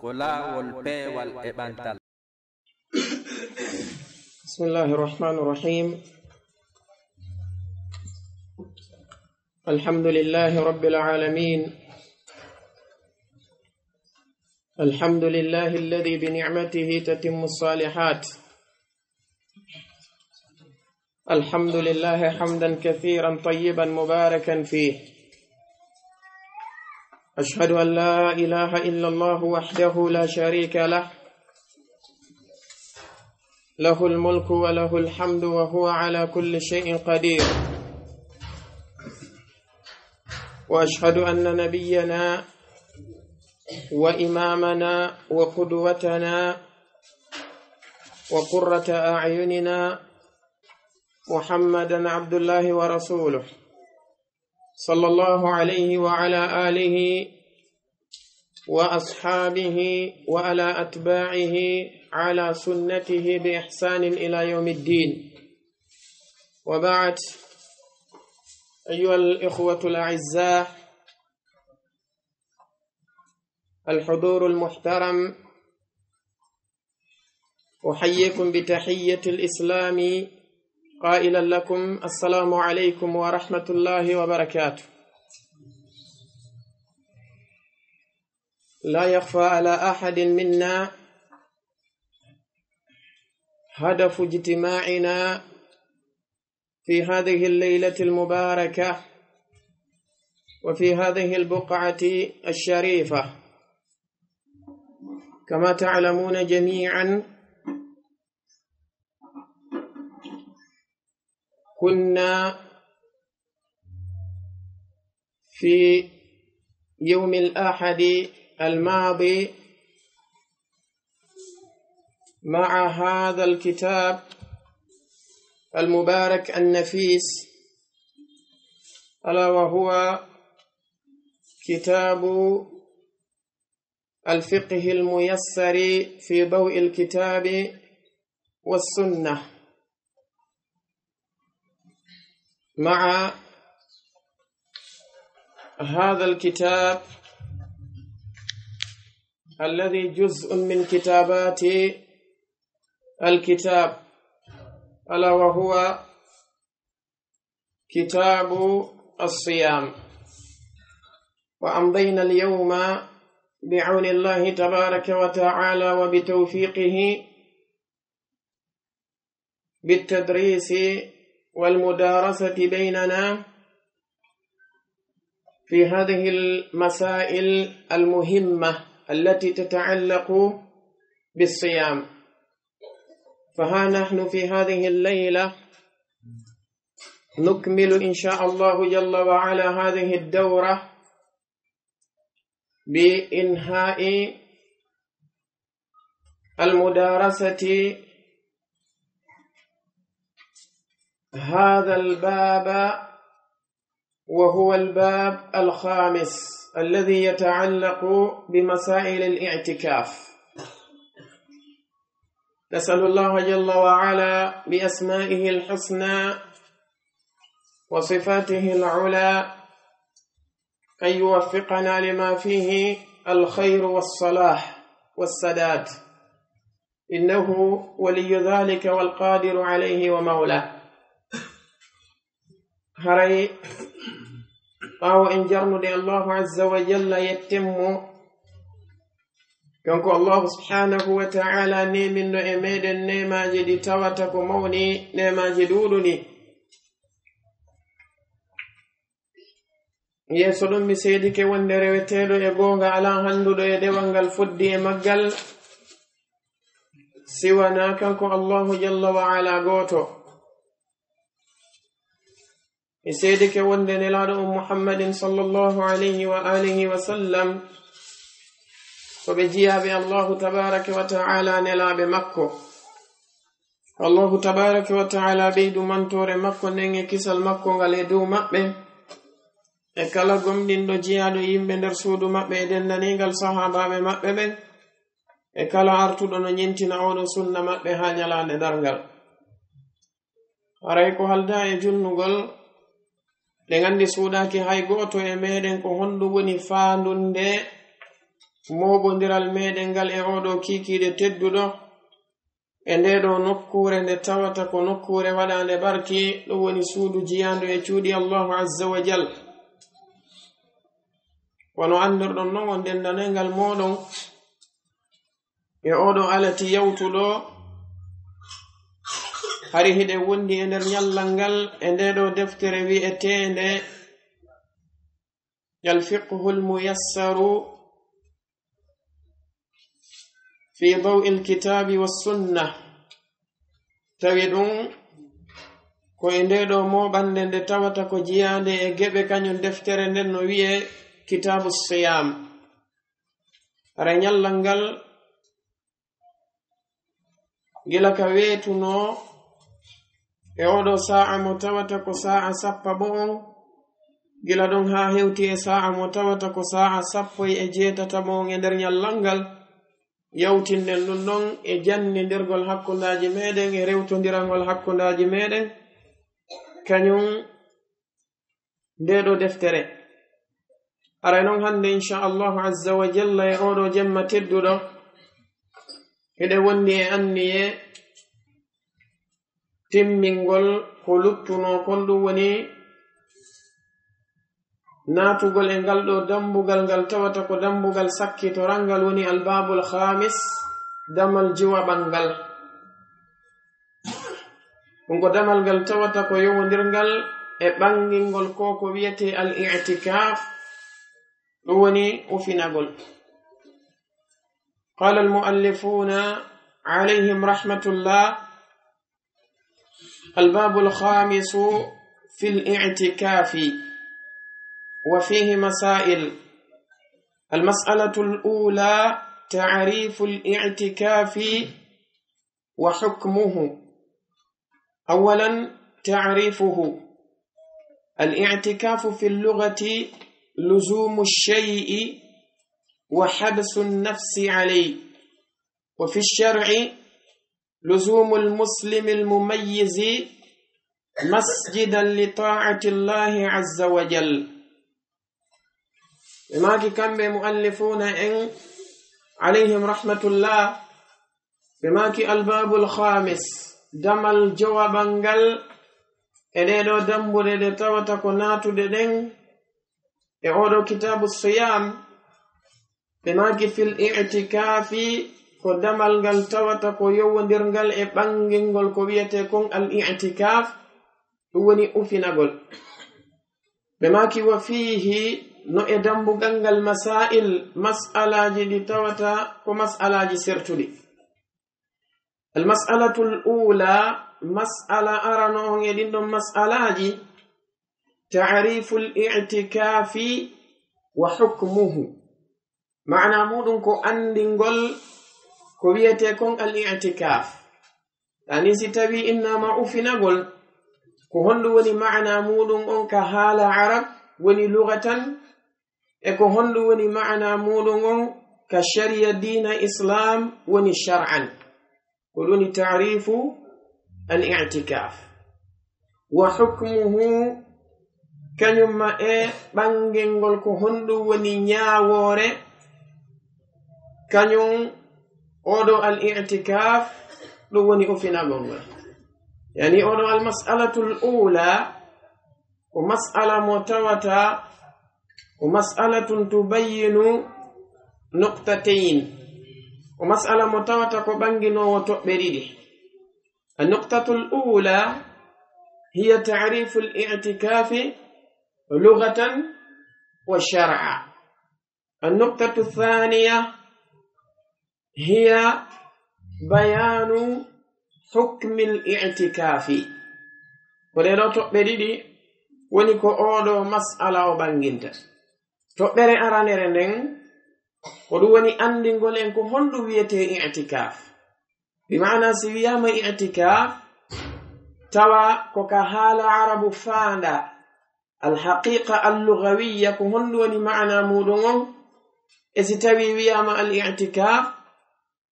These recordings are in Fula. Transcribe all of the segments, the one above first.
ko laawol peewal e ɓantal بسم الله الرحمن الرحيم الحمد لله رب العالمين الحمد لله الذي بنعمته تتم الصالحات الحمد لله حمدا كثيرا طيبا مباركا فيه أشهد أن لا إله إلا الله وحده لا شريك له. له الملك وله الحمد وهو على كل شيء قدير. وأشهد أن نبينا وإمامنا وقدوتنا وقرة أعيننا محمدا عبد الله ورسوله. صلى الله عليه وعلى آله وأصحابه وعلى أتباعه على سنته بإحسان إلى يوم الدين. وبعد أيها الإخوة الأعزاء الحضور المحترم أحييكم بتحية الإسلام قائلا لكم السلام عليكم ورحمة الله وبركاته. لا يخفى على أحد منا هدف اجتماعنا في هذه الليلة المباركة وفي هذه البقعة الشريفة. كما تعلمون جميعا كنا في يوم الأحد الماضي مع هذا الكتاب المبارك النفيس ألا وهو كتاب الفقه الميسر في ضوء الكتاب والسنة. مع هذا الكتاب الذي جزء من كتابات الكتاب ألا وهو كتاب الصيام. وأمضينا اليوم بعون الله تبارك وتعالى وبتوفيقه بالتدريس والمدارسة بيننا في هذه المسائل المهمة التي تتعلق بالصيام. فها نحن في هذه الليلة نكمل إن شاء الله جل وعلا هذه الدورة بإنهاء المدارسة هذا الباب وهو الباب الخامس الذي يتعلق بمسائل الاعتكاف. نسأل الله جل وعلا بأسمائه الحسنى وصفاته العلى أن يوفقنا لما فيه الخير والصلاح والسداد. إنه ولي ذلك والقادر عليه ومولاه. haray ɓaawo en jarnude allahu azza wa jalla yettenmo kanko allahu subhanahu wa ta'ala neminno e meɗen nemaji ɗi tawata ko mawni nemaji ɗuɗuni yeeso ɗum mi seedike wonde reweteeɗo e goonga alaa hannduɗo e ɗewal ngal foddi e maggal. Siwana kanko allahu jalla wa ala gooto. e seedeke wonde nelaɗo on muhammadin sallllahu alayhi wa alihi wa sallam ko ɓe jiyaɓe allahu tabaraka wa ta'ala nelaɓe makko. Allahu tabaraka wa ta'ala ɓey ɗumantore makko nden e kisal makko ngal e dow maɓɓe. E kala gomɗinɗo jiyaɗo yimɓe nder suudu maɓɓe e dendanigal sahabaɓe maɓɓe ɓen e kala artuɗo no ñentina oɗo sunna maɓɓe ha ñalande dargal haray ko halda e junnugol ɗe gandi suuɗaki hay goto e meɗen ko honɗum woni faandunde mowbondiral meɗen ngal e oɗo kikiɗe tedduɗo. E nde ɗo nokkure nde tawata ko nokkure waɗande barki ɗum woni suudu jiyandu e cuuɗi allahu azza wa jal. Wono andirɗon noon on denndanengal moɗon e oɗo alati yawtuɗo hari hiɗe wondi e nder nyallal ngal e nde ɗo deftere wi'etende yalfiqhu lmuyassaru fi dawi lkitabi wassunna tawi ɗum ko e nde ɗo moɓande nde tawata ko jiyande e geɓe kañum deftere nden no wi'e kitabu siyam ara nyallal ngal gila ka weetuno e oɗo sa'a mo tawata ko sa'a sappa bo on. Gila ɗon ha hewti e sa'a mo tawata ko sa'a sappo e jeetata mo on e nder nyallal ngal yawtinden ɗum ɗon e jannidirgol hakkundaji meɗen e rewtodirangol hakkundaji meɗen. Kañum nde ɗo deftere. Ara e noon hannde inchallahu azza wa jalla e oɗo jemma tedduɗo. Eɗen wondi e anniye timmingol ko luttuno kon ɗum woni naatugol e ngal ɗo dambugal ngal tawata ko dambugal sakkitorangal woni albabul khamis damal jiwaɓal ngal ɗum ko damal ngal tawata ko yowodirngal e ɓangingol ko ko wiyete al i'tikaf ɗum woni ufinagol المؤلفون عليهم رحمة الله الباب الخامس في الاعتكاف وفيه مسائل. المسألة الأولى تعريف الاعتكاف وحكمه. أولا تعريفه. الاعتكاف في اللغة لزوم الشيء وحبس النفس عليه. وفي الشرع لزوم المسلم المميز مسجدا لطاعة الله عز وجل. وما كان مؤلفون إن عليهم رحمة الله. بما الباب الخامس. دم الجوى بنغل إنه دم بلد توتك ناتو ددن إعوذ كتاب الصيام. بما في الاعتكاف. ko damal ngal tawata ko yowodirngal e ɓangel ngol ko wiyete kon al itikaf ɗum woni ufinagol. Ɓe maki wa fihi no e dambugal ngal masail mas'alaji ɗi tawata ko mas'alaji sertuɗi. Almas'alatu l ula mas'ala arano on e ɗin ɗon mas'alaji taarifu l itikafi wa hukmuhu. Ma'ana muɗum ko andingol ko wi'ete kon al i'tikaf. Ani si tawi innama ufinagol ko honɗum woni ma'ana muɗum on ka haala arab woni lugatan e ko honɗum woni ma'ana muɗum on ka sharia dina islam woni shar'an. Ko ɗoni tarifu al i'tikaf. Wa hukmuhu kañumma e ɓangel ngol ko honɗum woni ñaawoore kañum oɗo al i'tikaf ɗum woni ufinagol ngol yani oɗo al mas'alatu l ula ko mas'ala mo tawata ومسألة تبين نقطتين. ومسألة متوتة كبنجنو وتؤبريده النقطة الأولى هي تعريف الإعتكاف لغة وشرعا. النقطة الثانية هي بيان حكم الاعتكاف ولذا تؤبريده ونكو أولو مسألة وبنجنته toɓɓere aranere nden ko ɗum woni andingol en ko honɗum wiyete itikaf bimana si wiyama itikaf tawa ko ka haala arabu faanda alhaqiqa allugawiya ko honɗum woni mana muɗum on e si tawi wiyama al itikaf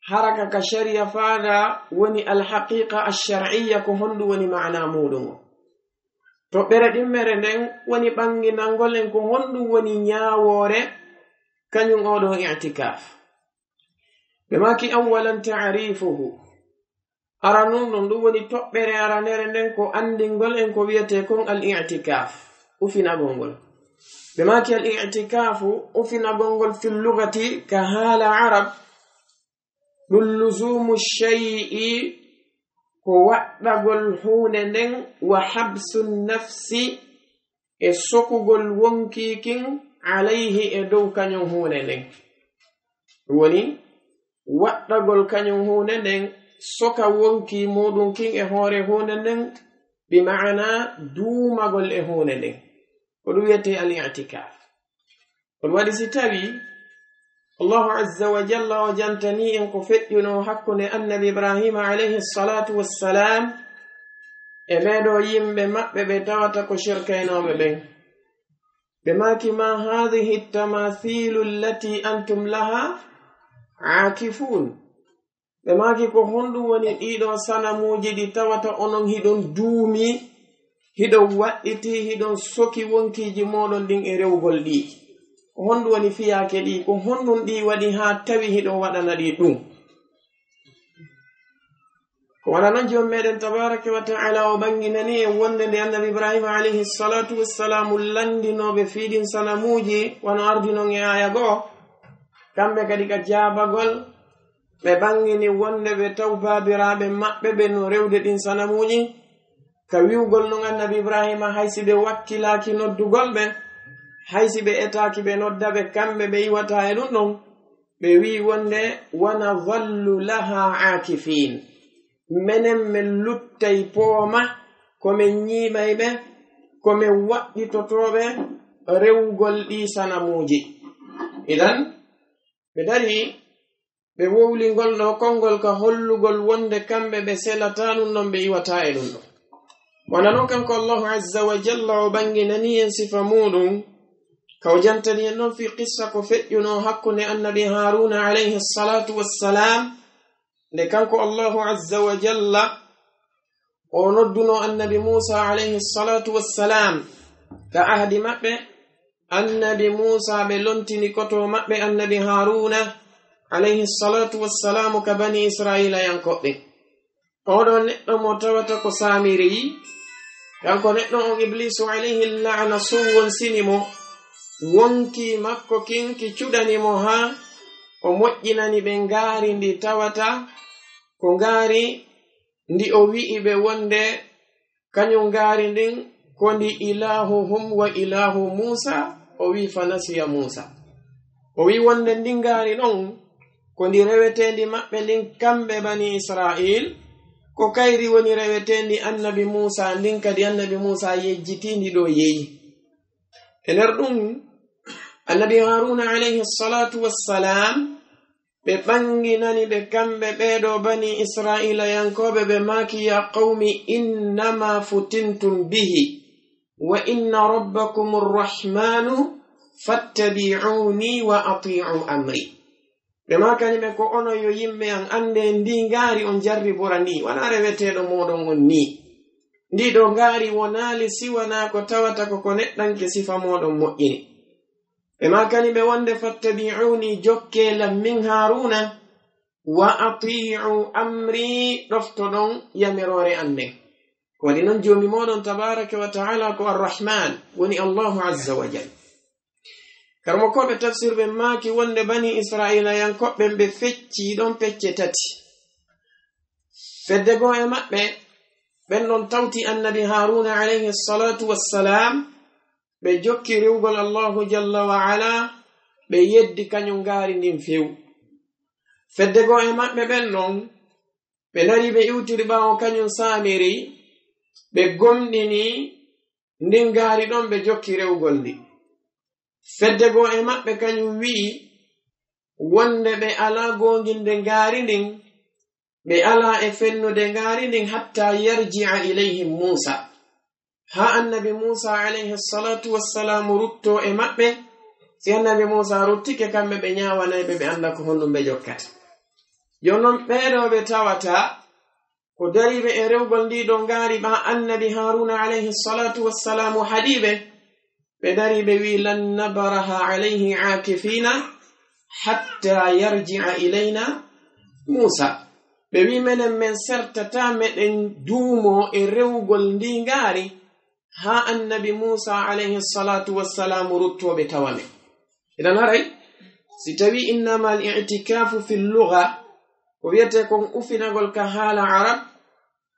haraka ka sharia faaga woni alhaqiqa alshar'iya ko honɗum woni mana muɗum. O toɓɓere ɗimmere nden woni ɓanginalngol en ko honɗum woni ñaawoore kañum oɗo itikaf. Ɓe maki awalan tarifuhu. Ara nun ɗum ɗum woni toɓɓere aranere nden ko andingol en ko wiyete kon al itikaf ufinagol ngol. Ɓe maki al itikafu ufinagol ngol fillugati ka haala arab ɗum lusumu shay'i ko waɗɗagol huunde nden wa habsu nafsi e sokugol wonkikin alayhi e dow kañum huunde nden. Woni waɗɗagol kañum huunde nden soka wonki muɗum kin e hoore huunde nden bi ma'ana duumagol e huunde nden. Ko ɗum wiyete al i'tikaf on waɗi si tawi allahu azza wa jalla o jantani en ko feƴƴuno hakkunde annabi ibrahima alayhi salatu wassalam e ɓeɗo yimɓe maɓɓe ɓe tawata ko shirkaynoɓe ɓen. Ɓe maki ma hadihi tamathilu allati antum laha akifun ɓe maki ko honɗum woni ɗiɗo sanamuji ɗi tawata onon hiɗon duumi hiɗon waɗɗiti hiɗon soki wonkiji moɗon ɗin e rewgol ɗi. honɗum woni fiyake ɗi ko honɗum ɗi waɗi ha tawi hiɗo waɗana ɗi ɗum. Ko wona noon jom meɗen tabaraka wa taala o ɓanginani e wonde nde annabi ibrahima alayhi salatu wassalamu landinoɓe fiiɗin sanamuji wano ardinon e aya goo kamɓe kadi ka jabagol ɓe ɓangini wonde ɓe taw babiraɓe maɓɓe ɓe no rewde ɗin sanamuji ka wiwgol non annabi ibrahima haysi ɓe wakkilaki noddugol ɓe haysi ɓe etaki ɓe nodda ɓe kamɓe ɓe yiwata e ɗum ɗon ɓe wi wonde wana vallu laha akifin menen min luttay pooma komin nyiimay ɓe komin waɗɗitotoɓe rewugol ɗi sanamuji idan ɓe dari ɓe wowlingol ɗo konngol ka hollugol wonde kamɓe ɓe selata ɗum ɗon ɓe yiwata e ɗum ɗon wana noon kanko allahu azza wa jalla o banginani en sifa muɗum kaw jantani en noon fi qissa ko feƴƴuno hakkunde annabi haruna alayhi salatu wassalam nde kanko allahu azza wa jalla o nodduno annabi musa alayhi salatu wassalam ka ahdi maɓɓe annabi musa ɓe lontini koto maɓɓe annabi haruna alayhi salatu wassalamu ka bani israila yankoɓɓe oɗo neɗɗo mo tawata ko samiriyi kanko neɗɗo on iblisu alayhi lana sowwon sinimo wonki makko kinki cuɗanimo ha o moƴƴinani ɓe ngaari ndi tawata ko ngaari ndi o wi'i ɓe wonde kañum ngaari ndin ko ndi ilahu hum wa ilahu musa o wi fanasiya musa o wi wonde ndi ngaari ɗon ko ndi rewetendi maɓɓe ndin kamɓe bani israil ko kayri woni rewetendi annabi musa ndin kadi annabi musa yejjitindi ɗo yeyi e nder ɗum annabi haruna alayhi salatu wassalam ɓe ɓanginani ɓe kamɓe ɓeɗo bani israila yankoɓe ɓe maki ya qawmi innama futintum bihi wa inna rabbakum rrahmanu fattabi'uni wa ati'u amri ɓe makani ɓe ko ono yo yimɓe an ande ndi ngaari on jarri bora ni wona reweteɗo moɗon on ni ndiɗo ngaari wonali siwana ko tawata koko neɗɗanke sifa moɗon moƴƴini إما كان وان فاتبعوني جوك لم من هارون وأطيعوا أمري رفتنون يمرور أني ولننجو ممون تبارك وتعالى الرحمن وني الله عز وجل كرمكوب تفسير بماكي وان بني إسرائيل ينكوب بفتي دون فتتتي فدقوا يا مأبي بل تَوْتِي النبي هارون عليه الصلاة والسلام ɓe jokki rewgol allahu jalla wa ala ɓe yeddi kañum ngaari ndin few fedde go e maɓɓe ɓen non ɓe nari ɓe iwtiri ɓaawo kañum saamiri ɓe gomɗini ndin ngaari ɗon ɓe jokki rewgol ndi. Fedde go e maɓɓe kañum wi'i wonde ɓe alaa gonginde ngaari ndin ɓe alaa e fennude ngaari ndin hatta yarji'a ilayhim muusa. ha annabi musa alayhi salatu wassalamu rutto e maɓɓe si annabi musa ruttike kamɓe ɓe ñawanayɓe ɓe anda ko honɗum ɓe jokkata. Jonnon ɓeɗo ɓe tawata ko dariɓe e rewgol ndiɗo ngaari ɓa annabi haruna alayhi salatu wassalamu haɗiɓe ɓe dari ɓe wi lan nabaraha alayhi akifina hatta yarji'a ilayna musa. Ɓe wi menen men sertata meɗen duumo e rewgol ndi ngaari ha annabi musa alayhi salatu wassalamu ruttoɓe tawame eɗan haray si tawi innama al i'tikafu fi lluga ko wiyete kon ufinagol ka haala arab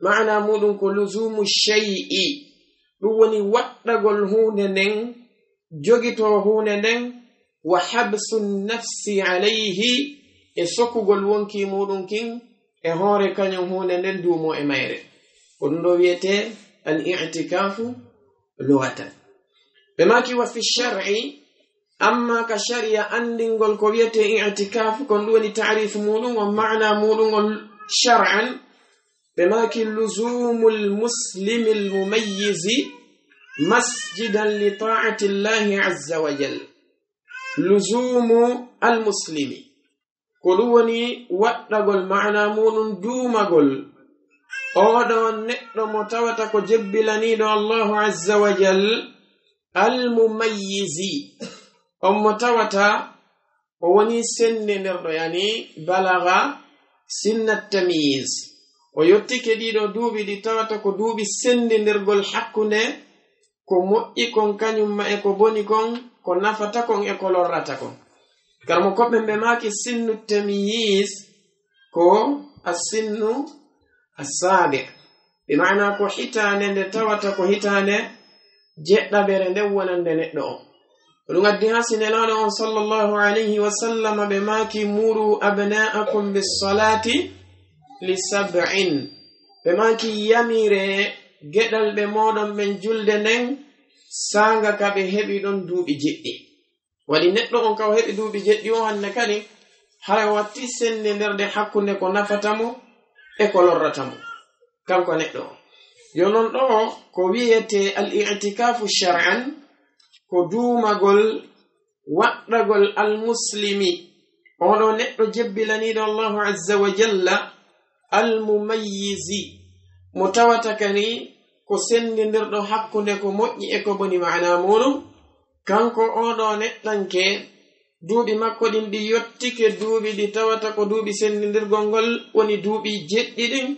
mana muɗum ko lusumu shey'i ɗum woni waɗɗagol hunde nden jogito hunde nden wa habsu nafsi alayhi e sokkugol wonki muɗum kin e hoore kañum hunde nden duumo e mayre. Ko ɗum ɗo wiyete al i'tikafu لغة. بماكي وفي الشرع أما كشريا أندنغول كويتي اعتكاف كندون تعريف مولون ومعنى مولون شرعا بماكي لزوم المسلم المميز مسجدا لطاعة الله عز وجل. لزوم المسلم. كلوني وقلقل معنى مولون دومقل. oɗon neɗɗo mo tawata ko jebbilaniɗo allahu azza wa jal almumayyizi. On mo tawata o woni senne nderɗo yani balaga sinna tamis o yottike ɗiɗo duuɓi ɗi tawata ko duuɓi senndindirgol hakkunde ko moƴƴi kon kañumma e ko boni kon ko nafata kon e ko lorrata kon. Ngam mo koɓɓe mbe maaki sinnu temiyis ko asinnu assabi ɓe mana ko hitande nde tawata ko hitande jeɗɗaɓere nden wonande neɗɗo on oɗum addi ha sinelano on sallllahu alayhi wa sallam ɓe maaki muru abna'akum bisolati li sab'in ɓe maki yamire geɗal ɓe moɗon ɓen julde nden sanga ka ɓe heɓi ɗon duuɓi jeɗɗi waɗi neɗɗo on ka o heɓi duuɓi jeɗɗi o hanne kadi hara watti sende nderde hakkunde ko nafata mo e ko lorrata mo. Kanko neɗɗo o yo non ɗo ko wiyete al itikafu shar'an ko duumagol waɗɗagol almuslimi. Oɗo neɗɗo jebbilaniɗo allahu azza wa jalla almumayyizi. Mo tawata kani ko sendidirɗo hakkunde ko moƴƴi e ko boni mana muɗum kanko oɗo neɗɗanke duuɓi makko ɗin ɗi yottike duuɓi ɗi tawata ko duuɓi sendidirgol ngol woni duuɓi jeɗɗi ɗin.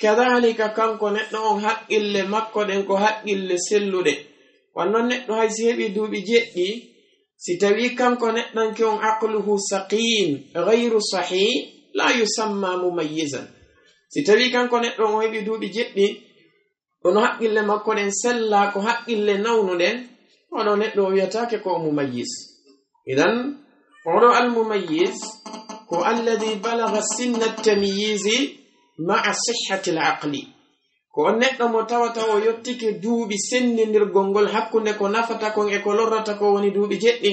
Kadalika kanko neɗɗo on haqqille makko ɗen ko haqqille selluɗe. Wannon neɗɗo hay si heɓi duuɓi jeɗɗi si tawi kanko neɗɗanke on aqluhu saqim gayru sahih la yusamma mumayyisan si tawi kanko neɗɗo on o heɓi duuɓi jeɗɗi ono haqqille makko ɗen sella ko haqqille nawnuɗen oɗo neɗɗo o wiyatake ko o mumayyis إذا قرأ المميز هو الذي بلغ سن التمييز مع صحة العقل ko on neɗɗo mo tawata o yottike duuɓi sennindirgol ngol hakkunde ko nafata kon e ko lorrata ko woni duuɓi jeɗɗi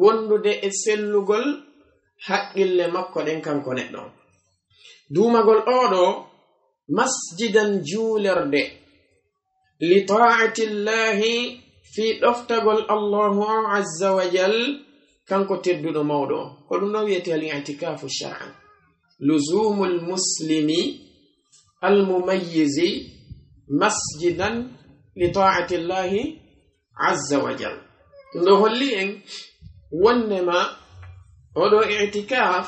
wondude e sellugol haqqille makko ɗen kanko neɗɗo. Duumagol oɗo masjidan juulerde li taati llahi fi ɗoftagol allahu azza wa jal kanko tedduɗo mawɗo ko ɗum no wiyete al itikafu shar'an. Luzumu lmuslimi almumayyizi masjidan li taati llahi azza wa jal. Ɗum ɗo holli en wonnema oɗo itikaf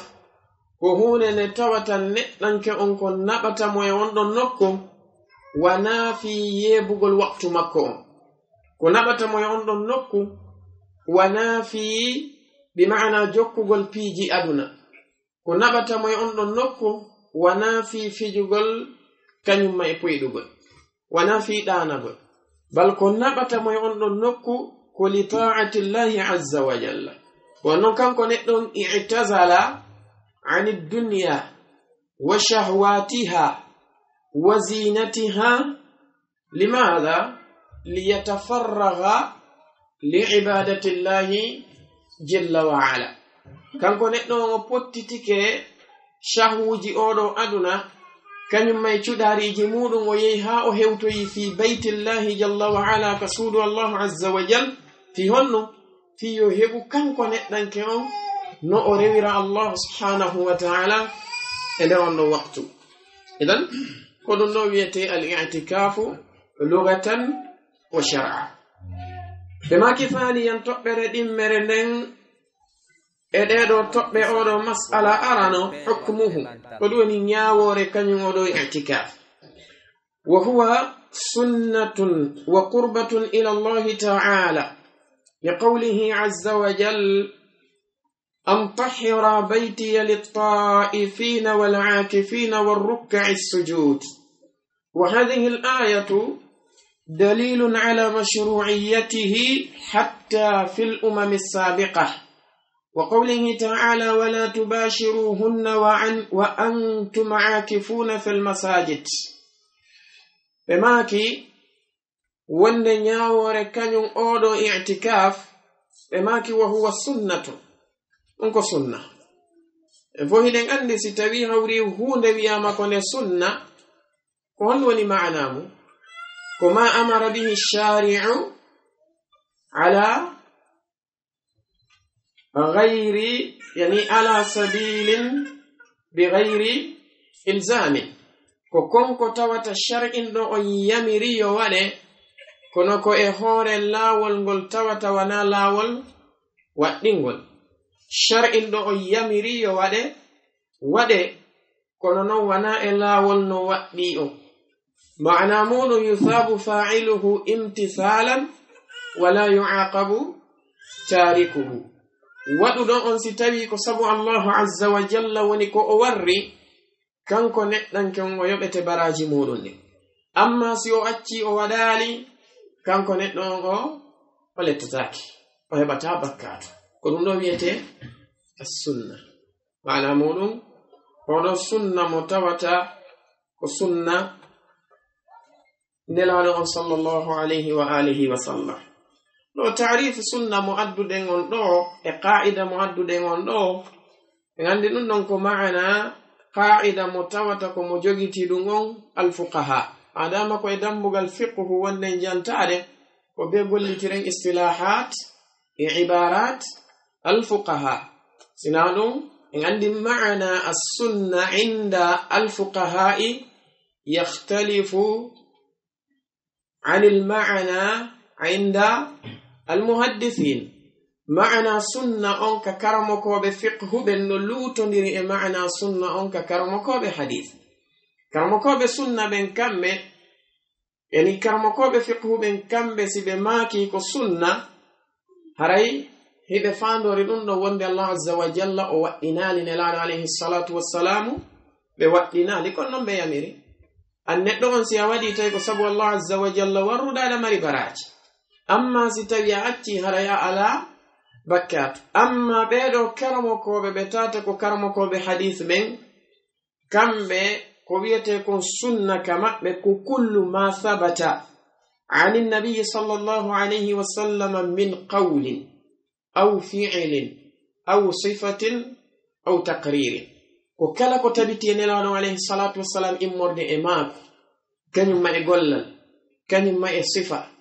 ko hunde nde tawatan neɗɗanke on ko naɓata mo e wonɗon nokku wana fi yeebugol waktu makko on. Ko naɓata mo e onɗon nokku wana fi bi ma'ana jokkugol piiji aduna. Ko naɓata moye on ɗon nokku wana fi fijugol kañumma e poyiɗugol wana fi ɗanagol. Bal ko naɓata moye on ɗon nokku ko li taati llahi azza wa jalla. Won noon kanko neɗɗon itazala ani dunya wa shahwatiha wa zinatiha. Limaha liyatafarraga liibadati llahi jella wa ala. Kanko neɗɗo o pottitike shahuji oɗo aduna kañum may cuɗariji muɗum o yehi ha o hewtoyi fi beytillahi jalla wa ala ka suudu allahu azza wa jal. Fi honno fi yo heɓu kanko neɗɗanke on no o rewira allahu subhanahu wa taala e nder on ɗon waktu. Idan ko ɗum ɗo wiyete al i'tikafu lugatan wa shar'a ɓe maki faali yan toɓɓere ɗimmere nden e ɗeɗo toɓɓe oɗo masala arano hukmuhu ko ɗum woni ñawore kañum oɗo itikaf wa huwa sunnatun wa qurbatun ila allahi taala liqawlihi aza wa jal an tahira baytiya liltaifina walakifina walrukkai sujud wa hadihi alayatu dalilun ala mashruciyatihi hatta fi lumami alsabiqah وقوله تعالى ولا تباشروهن وعن وأنتم عاكفون في المساجد بماكي wonde ñawore kañum oɗo itikaf ɓe maki wa huwa sunnatu ɗum ko sunna e fo hiɗen andi si tawi hawri hunde wiyama ko nde sunna ko hon woni manamu ko ma amara bihi shari'u ala غير يعني على سبيل بغير إلزام ko konko tawata shar'in ɗo on yamiri yo waɗe kono ko e hoore laawol ngol tawata wana laawol waɗɗingol shar'in ɗo on yamiri yo waɗe waɗe kono non wana e laawol no waɗɗi o معنى مول يثاب فاعله امتثالا ولا يعاقب تاركه waɗuɗon on si tawi ko sabu allahu azza wa jalla woni ko o warri kanko neɗɗankon o yoɓete baraji muɗum ɗin amma si o acci o waɗali kanko neɗɗo on o o lettataki o heɓata bakkatu ko ɗum ɗo wiyete assunna. Mana muɗum hono sunna mo tawata ko sunna nelaɗo on sallllahu alayhi wa alihi wa sallam. Ɗo tarifu sunna mo adduɗen on ɗo e qa'ida mo adduɗen on ɗo. Ɓe nganndi ɗum ɗon ko ma'ana qa'ida mo tawata ko mo jogiti ɗum on alfuqaha. Adama ko e dambugal fiqhu wonnen jantade ko be gollitiren istilahat e ibarat alfuqaha. Sina ɗum en anndi ma'ana assunna inda alfuqaha'i yakhtalifu عن المعنى عند almuhaddithin ma'ana sunna on ka karamokoɓe fiqhu ɓen no lutodiri e ma'ana sunna on ka karamokoɓe hadith karamokoɓe sunna ɓen kamɓe yani karamokoɓe fiqhu ɓen kamɓe si ɓe maaki ko sunna haray hiɓe fandori ɗum ɗo wonde allah azza wa jalla o waɗɗinali an neɗɗo on si a waɗi tawi ko sabu allah azza wa jalla warruɗaɗa mari baraji amma si tawi a acci haraya ala bakkatu amma ɓeɗo karamokoɓe ɓe tata ko karamokoɓe hadith ɓen kamɓe ko wiyete kon sunna ka maɓɓe ko kullu ma thabata عن النبي صلى الله عليه وسلم من قول أو فعل أو صفة أو تقرير وكلا كتبتي نلانو عليه الصلاة والسلام إمورد إماك كان ما يقول كان ما صفة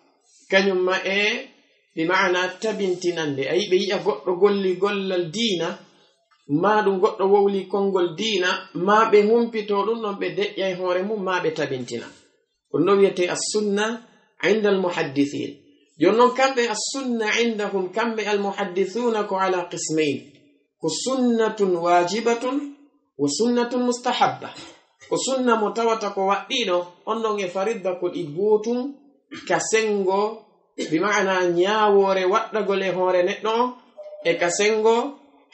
kañum ma e ɓe mana tabintinande ayi ɓe yi'a goɗɗo golli gollal diina ma ɗum goɗɗo wowli konngol diina ma ɓe humpito ɗum ɗon ɓe deƴƴa e hoore mum ma ɓe tabintina ɗum ɗo wiyete assunna inda almuhaddithin joni noon kamɓe assunna indahum kamɓe almuhaddithuna ko ala qismain ko sunnatun wajibatun wo sunnatun mustahabba. Ko sunna mo tawata ko waɗɗiɗo on ɗon e faridda ko ɗi gootum ka sengo bi ma'ana nyaawore waɗɗagol e hoore neɗɗo on e ka sengo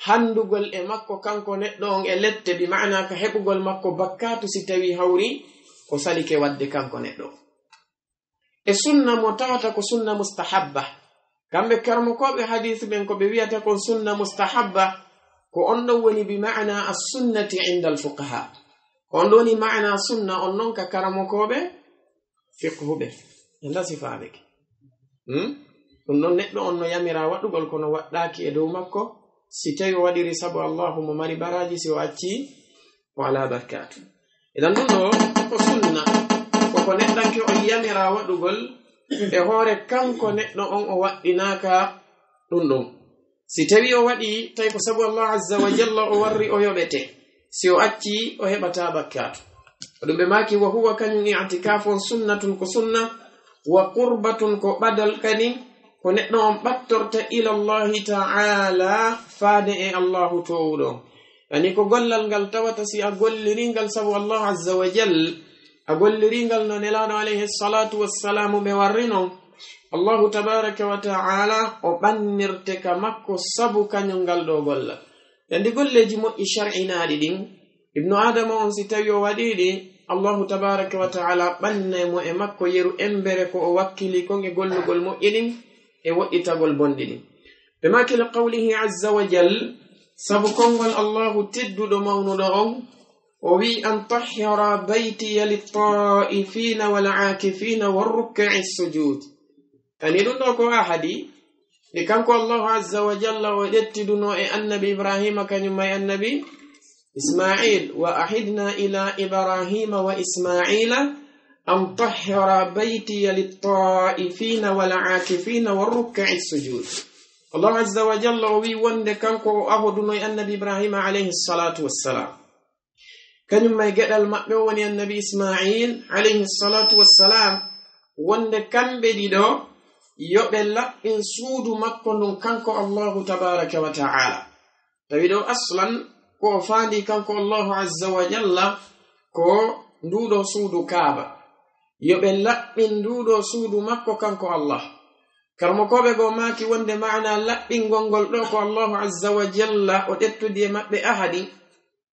handugol e makko kanko neɗɗo on e lette bi ma'ana ka heɓugol makko bakkatu si tawi hawri ko salike wadde kanko neɗɗo. E sunna mo tawata ko sunna mustahabba. Kamɓe karmokoɓe hadis ɓen ko ɓe wiyata kon sunna mustahabba ko on ɗon woni bi ma'ana assunnati inda alfuqaha. Ko on ɗo woni ma'ana sunna on non ka karamokoɓe fiqhuɓe. E nda sifaɓeke hmm? ɗum ɗon neɗɗo on no yamira waɗugol kono waɗɗaki e dow makko si tawi o waɗiri sabu allahu mo mari baraji si o acci o ala barkatu. Eɗan ɗum ɗo ko sunna koko neɗɗanke on yamira waɗugol e hoore kanko neɗɗo on o waɗɗinaka ɗum ɗum si tawi o waɗi tawi ko sabu allah azza wa jalla o warri o yoɓete si o acci o heɓata bakkatu oɗum ɓe maki wa huwa kañum itikafon sunnatun ko sunna wa qurbatun ko ɓadal kadi ko neɗɗo on ɓattorta ila llahi taala faade e allahu towuɗo. Ani ko gollal ngal tawata si a golliringal sabu allah azza wa jal a golliringal no nelaɗo alayhi salatu wassalamu ɓe warri non allahu tabaraka wa ta'ala o ɓannirte ka makko sabu kañum ngal ɗo gollal yandi golleji moƴƴi shar'inaɗi ɗin ibnu adama on si tawi o waɗiɗi allahu tabaraka wa ta'ala ɓannay mo e makko yeru embere ko o wakkili kon e gollugol moƴƴi ɗin e woɗɗitagol bonɗi ɗin. Ɓe makila qawlihi azza wa jal sabu konngol allahu tedduɗo mawnuɗo on o wi'i an tahira baytiya litta'ifina walakifina warrukka'i sujud. Ani ɗum ɗo ko ahadi nde kanko allahu azza wa jalla o ɗettiduno e annabi ibrahima kañum may annabi ismail wa ahidna ila ibrahima wa ismaila an tahira baytiya littaifina walakifina warrukkai sujud allahu azza wa jalla o wi wonde kanko o ahoduno e annabi ibrahima alayhi salatu wassalam kañum may geɗal maɓɓe woni annabi ismail alayhi salatu wassalam wonde kamɓe ɗiɗo yo ɓe laɓɓin suudu makko ndun kanko allahu tabaraka wa ta'ala. Tawi ɗo aslan ko o faandi kanko allahu azza wa jalla ko nduɗo suudu kaaba. Yo ɓe laɓɓin nduɗo suudu makko kanko allah. Karmokoɓe go maki wonde mana laɓɓingol ngol ɗo ko allahu azza wa jalla o ɗettudi e maɓɓe ahadi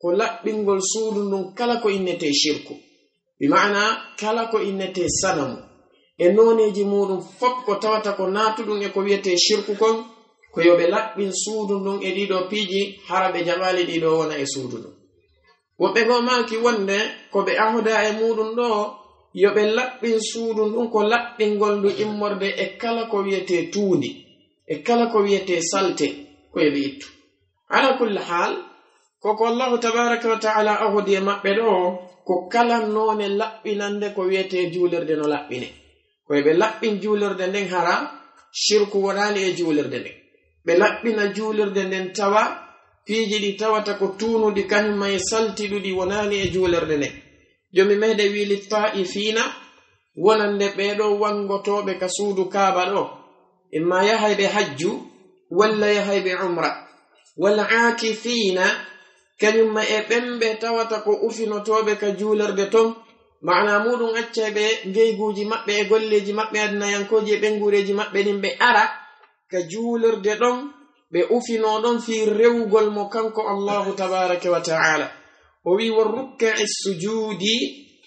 ko laɓɓingol suudu ndun kala ko innete shirku. Bi mana kala ko innete sanamu. e noneji muɗum fop ko tawata ko natuɗum e ko wiyete shirku kon ko yoɓe laɓɓin suudu ndun e ɗiɗo piiji hara ɓe jaɓali ɗiɗo wona e suudu ɗum woɓɓe go maki wonde ko ɓe ahoda e muɗum ɗo yoɓe laɓɓin suudu ndun ko laɓɓingol ndu immorde e kala ko wiyete tuundi e kala ko wiyete salte ko yoɓe ittu. Ala kulli hal koko allahu tabaraka wa taala ahodi e maɓɓe ɗo ko kala none laɓɓinande ko wiyete julirde no laɓɓine. koye ɓe laɓɓin juulirde nden hara shirku wonani e juulirde nden. Ɓe laɓɓina juulirde nden tawa fiiji ɗi tawata ko tunuɗi kañum e saltiɗuɗi wonani e juulirde nden. Jomi meɗe wili ta'ifina wonande ɓeɗo wangotoɓe ka suudu kaaba ɗo imma yahay ɓe hajju walla yahay ɓe umra. Wal akifina kañumma e ɓemɓe tawata ko ufinotoɓe ka julirde ton mana muɗum accaɓe geyguji maɓɓe e golleji maɓɓe adnayankoji e ɓengureji maɓɓe ɗin ɓe ara ka juulirde ɗon ɓe ufino ɗon fi rewgol mo kanko allahu tabaraka wa ta'ala. O wi wo rukka'i sujudi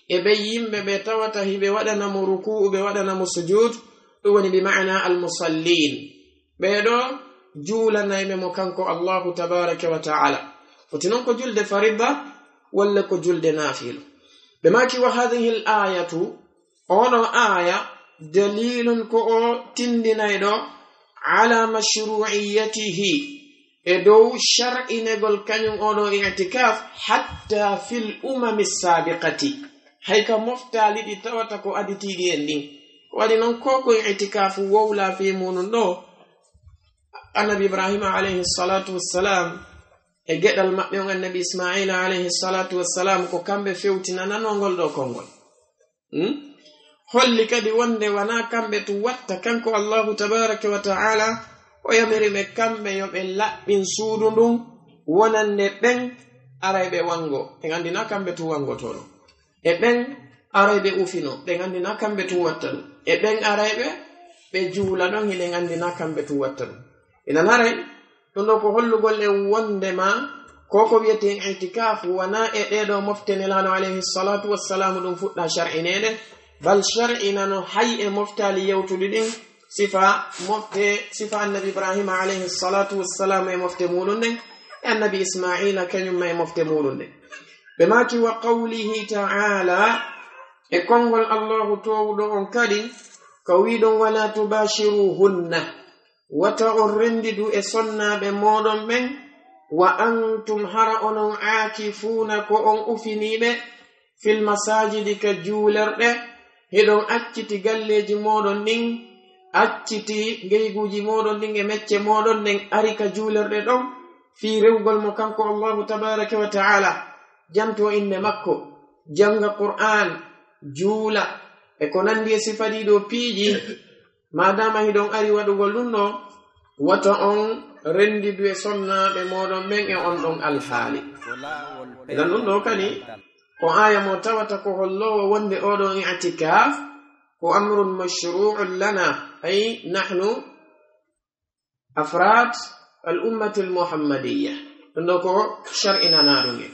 e ɓe yimɓe ɓe tawata hiɓe waɗanamo ruku'u ɓe waɗanamo sujud ɗum woni bi ma'ana almusallin. Ɓeɗo juulanayɓe mo kanko allahu tabaraka wa ta'ala. Foti noon ko julde farida walla ko julde nafilu ɓe maki wa hadihi l ayatu oɗo aya dalilun ko o tindinayɗo ala mashru'iyatihi e dow shar'inegol kañum oɗo itikaf hatta fil umami sabiqati hay ka moftaliɗi tawata ko aditiɗi en ɗin. Ko waɗi noon ko ko itikafu wowla fi munum ɗo annabi ibrahima alayhi salatu wassalam e geɗal maɓɓe on annabi ismaila alayhi salatu wassalam ko kamɓe fewtinananongol ɗo kolngol hmm? holli kadi wonde wona kamɓe to watta kanko allahu tabaraka wa ta'ala o yamiri ɓe kamɓe yo ɓe laɓɓin suudu ndun wonande ɓen arayɓe wango ɓe gandina kamɓe to wangotoɗo e ɓen arayɓe ufino. Ɓe gandina kamɓe to watta ɗum. E ɓen arayɓe ɓe juula ɗon hiɗe gandina kamɓe to watta ɗum. Inan haray ɗum ɗo ko hollugol e wondema ko ko wiyete itikafu wona e ɗeɗo moftenelano alayhi salatu wassalamu ɗum fuɗɗa shar'inede bal shar'inano hay e moftali yewtuɗi ɗin sifa mofte sifa annabi ibrahima alayhi salatu wassalamu e mofte muɗum nden e annabi ismaila kañumma e mofte muɗum nden ɓe maki wa qawlihi taala e konngol allahu towuɗo on kadi ko wiɗon wala tubashiruhunna. wata on rendidu e sonnaɓe moɗon ɓen wa antum hara onon aakifuna ko on ufiniɓe fil masajidi ka juulerɗe heɗon acciti galleji moɗon ɗin acciti ngeyguji moɗon ɗin e mecce moɗon nden ari ka juulerɗe ɗon fi rewgol mo kanko allahu tabaraka wa ta'ala janto inde makko janga qur'an juula e ko nandi e sifadiɗo piiji madama hiɗon ari waɗugo lunɗo woto on rendidu e sonnaɓe moɗon ɓen e on ɗon alhaali eɗan ɗum ɗo kadi ko aya mo tawata ko hollowo wonde oɗon e i'tikaf ko amrun mashru'un lana ay nahnu afrat al ummati l muhammadiya ɗum ɗo ko shar'inanaɗuge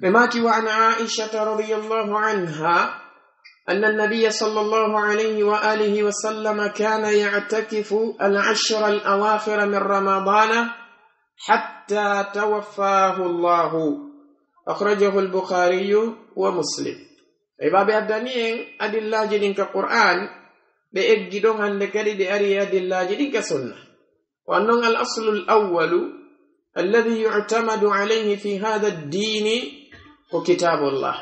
ɓe maki wa an aishata radiallahu anha أن النبي صلى الله عليه وآله وسلم كان يعتكف العشر الأواخر من رمضان حتى توفاه الله. أخرجه البخاري ومسلم. أي باب الدنيين أد الله جدين كقرآن بإجدون عند كريد أري الله جدين كسنة وأنه الأصل الأول الذي يعتمد عليه في هذا الدين هو كتاب الله.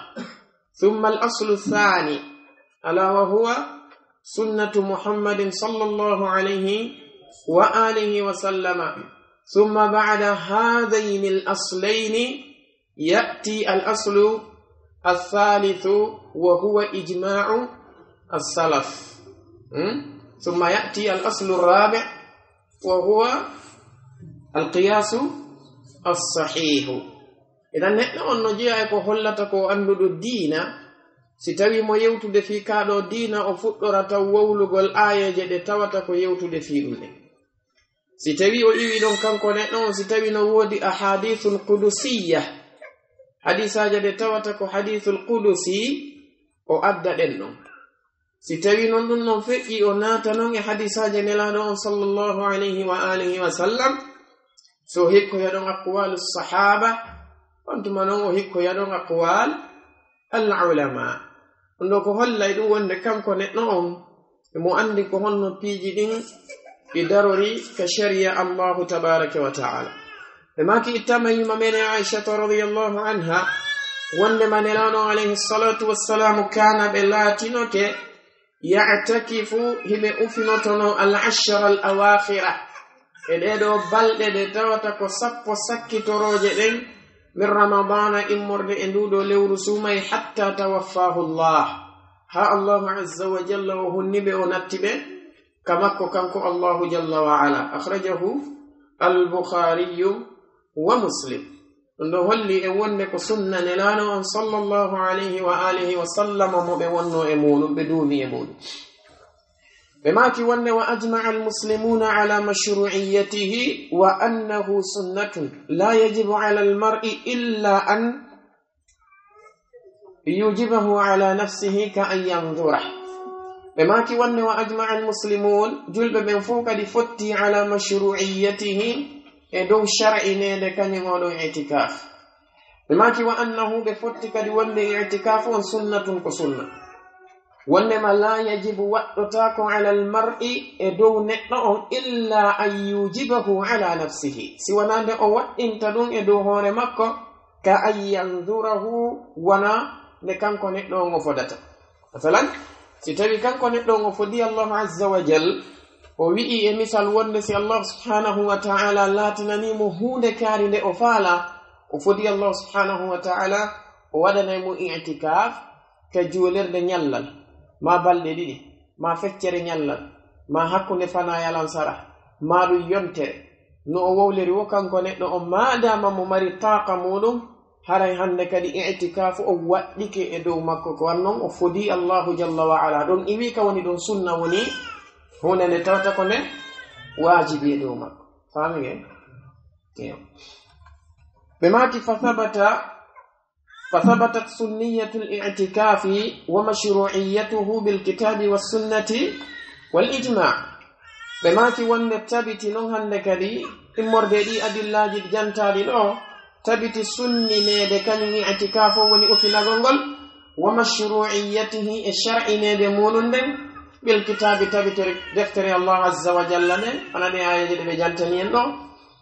ثم الأصل الثاني ألا وهو سنة محمد صلى الله عليه وآله وسلم. ثم بعد هذين الأصلين يأتي الأصل الثالث وهو إجماع السلف. ثم يأتي الأصل الرابع وهو القياس الصحيح. إذا نحن نجي أكو هلتكو أنو الدين si tawi mo yewtude fii kaaɗo diina o fuɗɗora taw wowlugol aayeje ɗe tawata ko yewtude fii ɗum ɗen si tawi o iwi ɗon kanko neɗɗo on si tawi no woodi ahadithul qudusiya hadisaje ɗe tawata ko hadithul qudusi o adda ɗen ɗon. Si tawi noon ɗum noon feƴƴi o naata noon e hadisaje nelaɗo on sallllahu alayhi wa alihi wa sallam so hikkoya ɗon aqwalu sahaba on tuma noon o hikkoya ɗon aqwal al ulama ɗum ɗo ko hollay ɗum wonde kanko neɗɗo on emo andi ko honno piiji ɗin ɗi darori ka sharia allahu tabaraka wa taala ɓe maki ittama yima mene aishata radiallahu anha wonde ma nelaɗo alayhi salatu wassalamu kana ɓe laatinoke yatakifu hiɓe ufinotono al ashara al awakhira e ɗeɗo balɗe ɗe tawata ko sappo sakkitoroje ɗen من رمضان أن بندودو لور سومي حتى توفاه الله. ها الله عز وجل وهو النبي ونتبه. كما كنكو الله جل وعلا. أخرجه البخاري ومسلم. ndo holli e wonde ko sunna nelano on sallallahu alayhi wa alihi wa sallam بماك ون وأجمع المسلمون على مشروعيته وأنه سنة لا يجب على المرء إلا أن يوجبه على نفسه كأن ينظره. بماك ون وأجمع المسلمون جلب من فوق لفتي على مشروعيته. دو شرع نيد كان يقولوا اعتكاف. بماك وأنه بفتك لون اعتكاف سنة كسنة. wonnema la yajibu waɗɗotako ala almar'i e dow neɗɗo on illa an yujibahu ala nafsihi. Si wona nde o waɗɗinta ɗum e dow hoore makko ka an yandurahu wona nde kanko neɗɗo on o fodata. Masalan si tawi kanko neɗɗo on o fodi allahu azza wa jal o wi'i e misal wonde si allah subhanahu wa taala laatinanimo hunde kaari nde o faala o fodi allah subhanahu wa taala o waɗanaymo itikaf ka juulirde ñallal. ma balɗe ɗiɗi ma feccere ñallal ma hakkunde fanayalan sara ma ɗum yontere. No o wowleri wo kanko neɗɗo on madama mo mari taqa muɗum haray hande kadi itikafu o waɗɗike e dow makko ko wan noon o fodi allahu jalla wa ala. Ɗon iwi ka woni ɗon sunna woni hunde nde tawata ko nde wajibi e dow makko. Famige ɓe maki fa sabata فثبتت سنية الاعتكاف ومشروعيته بالكتاب والسنة والإجماع. بما كون نتبت نوهن نكدي إمور دي أدي الله جد جنتا لنو تبت سنة ندكن اعتكاف ونأفنا غنغل ومشروعيته الشرع ندمون من بالكتاب تبت دفتر الله عز وجل من أنا آية دي آية لنو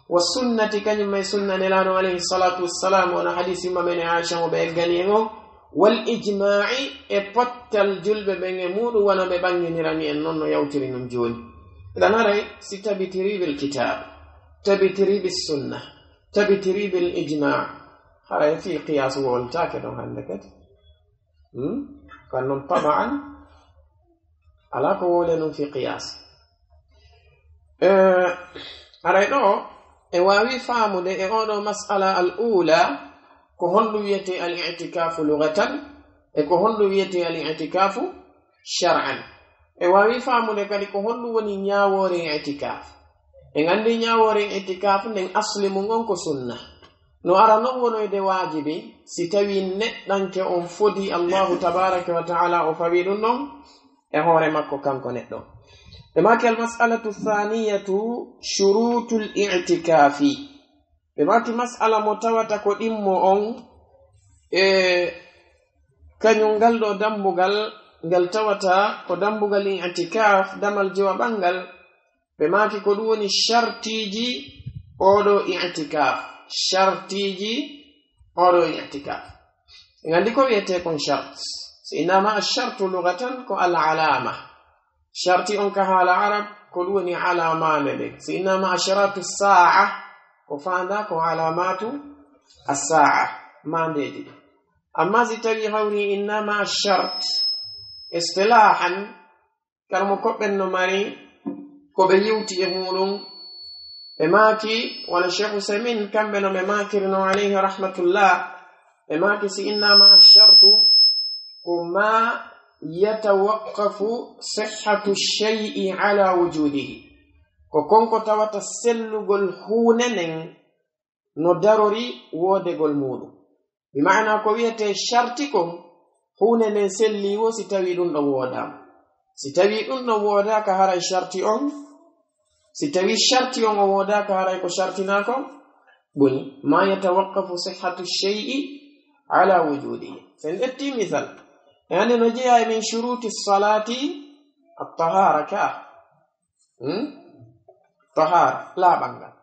wa sunnati kañum e sunna nelaano alayhi salatu wassalam wona hadise yimma men e aicha mo ɓe gani en o wal ijma'i e pottal julɓe ɓen e muɗum wona ɓe ɓanginirani en noon no yawtiri ɗum joni. Eɗan aray si tabitiri bil kitab tabitiri bis sunna tabitiri bil ijma' haray fi qiyas woltake ɗon hande kadi. Hmm? Kan noon tamaan ala ko wole noon fi qiyas. Eh, aray ɗo e waawi faamude e oɗo masala al ula ko honɗum wiyete al itikafu lugatan e ko honɗum wiyete al itikafu shar'an. E waawi faamude kadi ko honɗum woni ñaawoore itikaf. E nganndi ñaawoore itikaf nden asli mu ngon ko sunna. No ara non wonoyde waajibi si tawi neɗɗanke on fodi allahu tabaraka wa taala o fawi ɗum ɗon e hoore makko kanko neɗɗo. ɓemaki almasalatu thaniyatu shurutu l itikafi ɓe maki masala mo tawata ko ɗimmo on e kañum ngal ɗo dambugal ngal tawata ko dambugal itikaf damal jewa ɓangal ɓe maki ko ɗum woni shartiji oɗo itikaf shartiji oɗo itikaf e gandi ko wiyete kon shart. So inama ashartu lugatan ko al alama sharti on ka haala arab ko ɗum woni alamane ɗe so innama asharatu sa'a ko fanda ko alamatu assa'a mandeji ɗi amma si tawi hawri innama shart istilahan kala mo koɓɓen no mari ko ɓe yiwti e muɗum ɓe maaki wala cheikh usamin kamɓe no ɓe makirno alayhi rahmatullah ɓe maaki si innama shartu ko ma yatawaqqafu sihhatu shay'i ala wujudihi. Ko konko tawata sellugol huune nden no darori woodegol muɗum mi ma'ana ko wiyete sharti kon huune nden selli wo si tawi ɗum ɗon woodama si tawi ɗum ɗon woodaka haray sharti on si tawi sharti on o woodaka haray ko shartinako boni ma yatawaqqafu sihhatu shay'i ala wujudihi. Sen ƴetti misal. e yani no jeeya min shuruti salati attahara ka hmm? tahara laaɓangal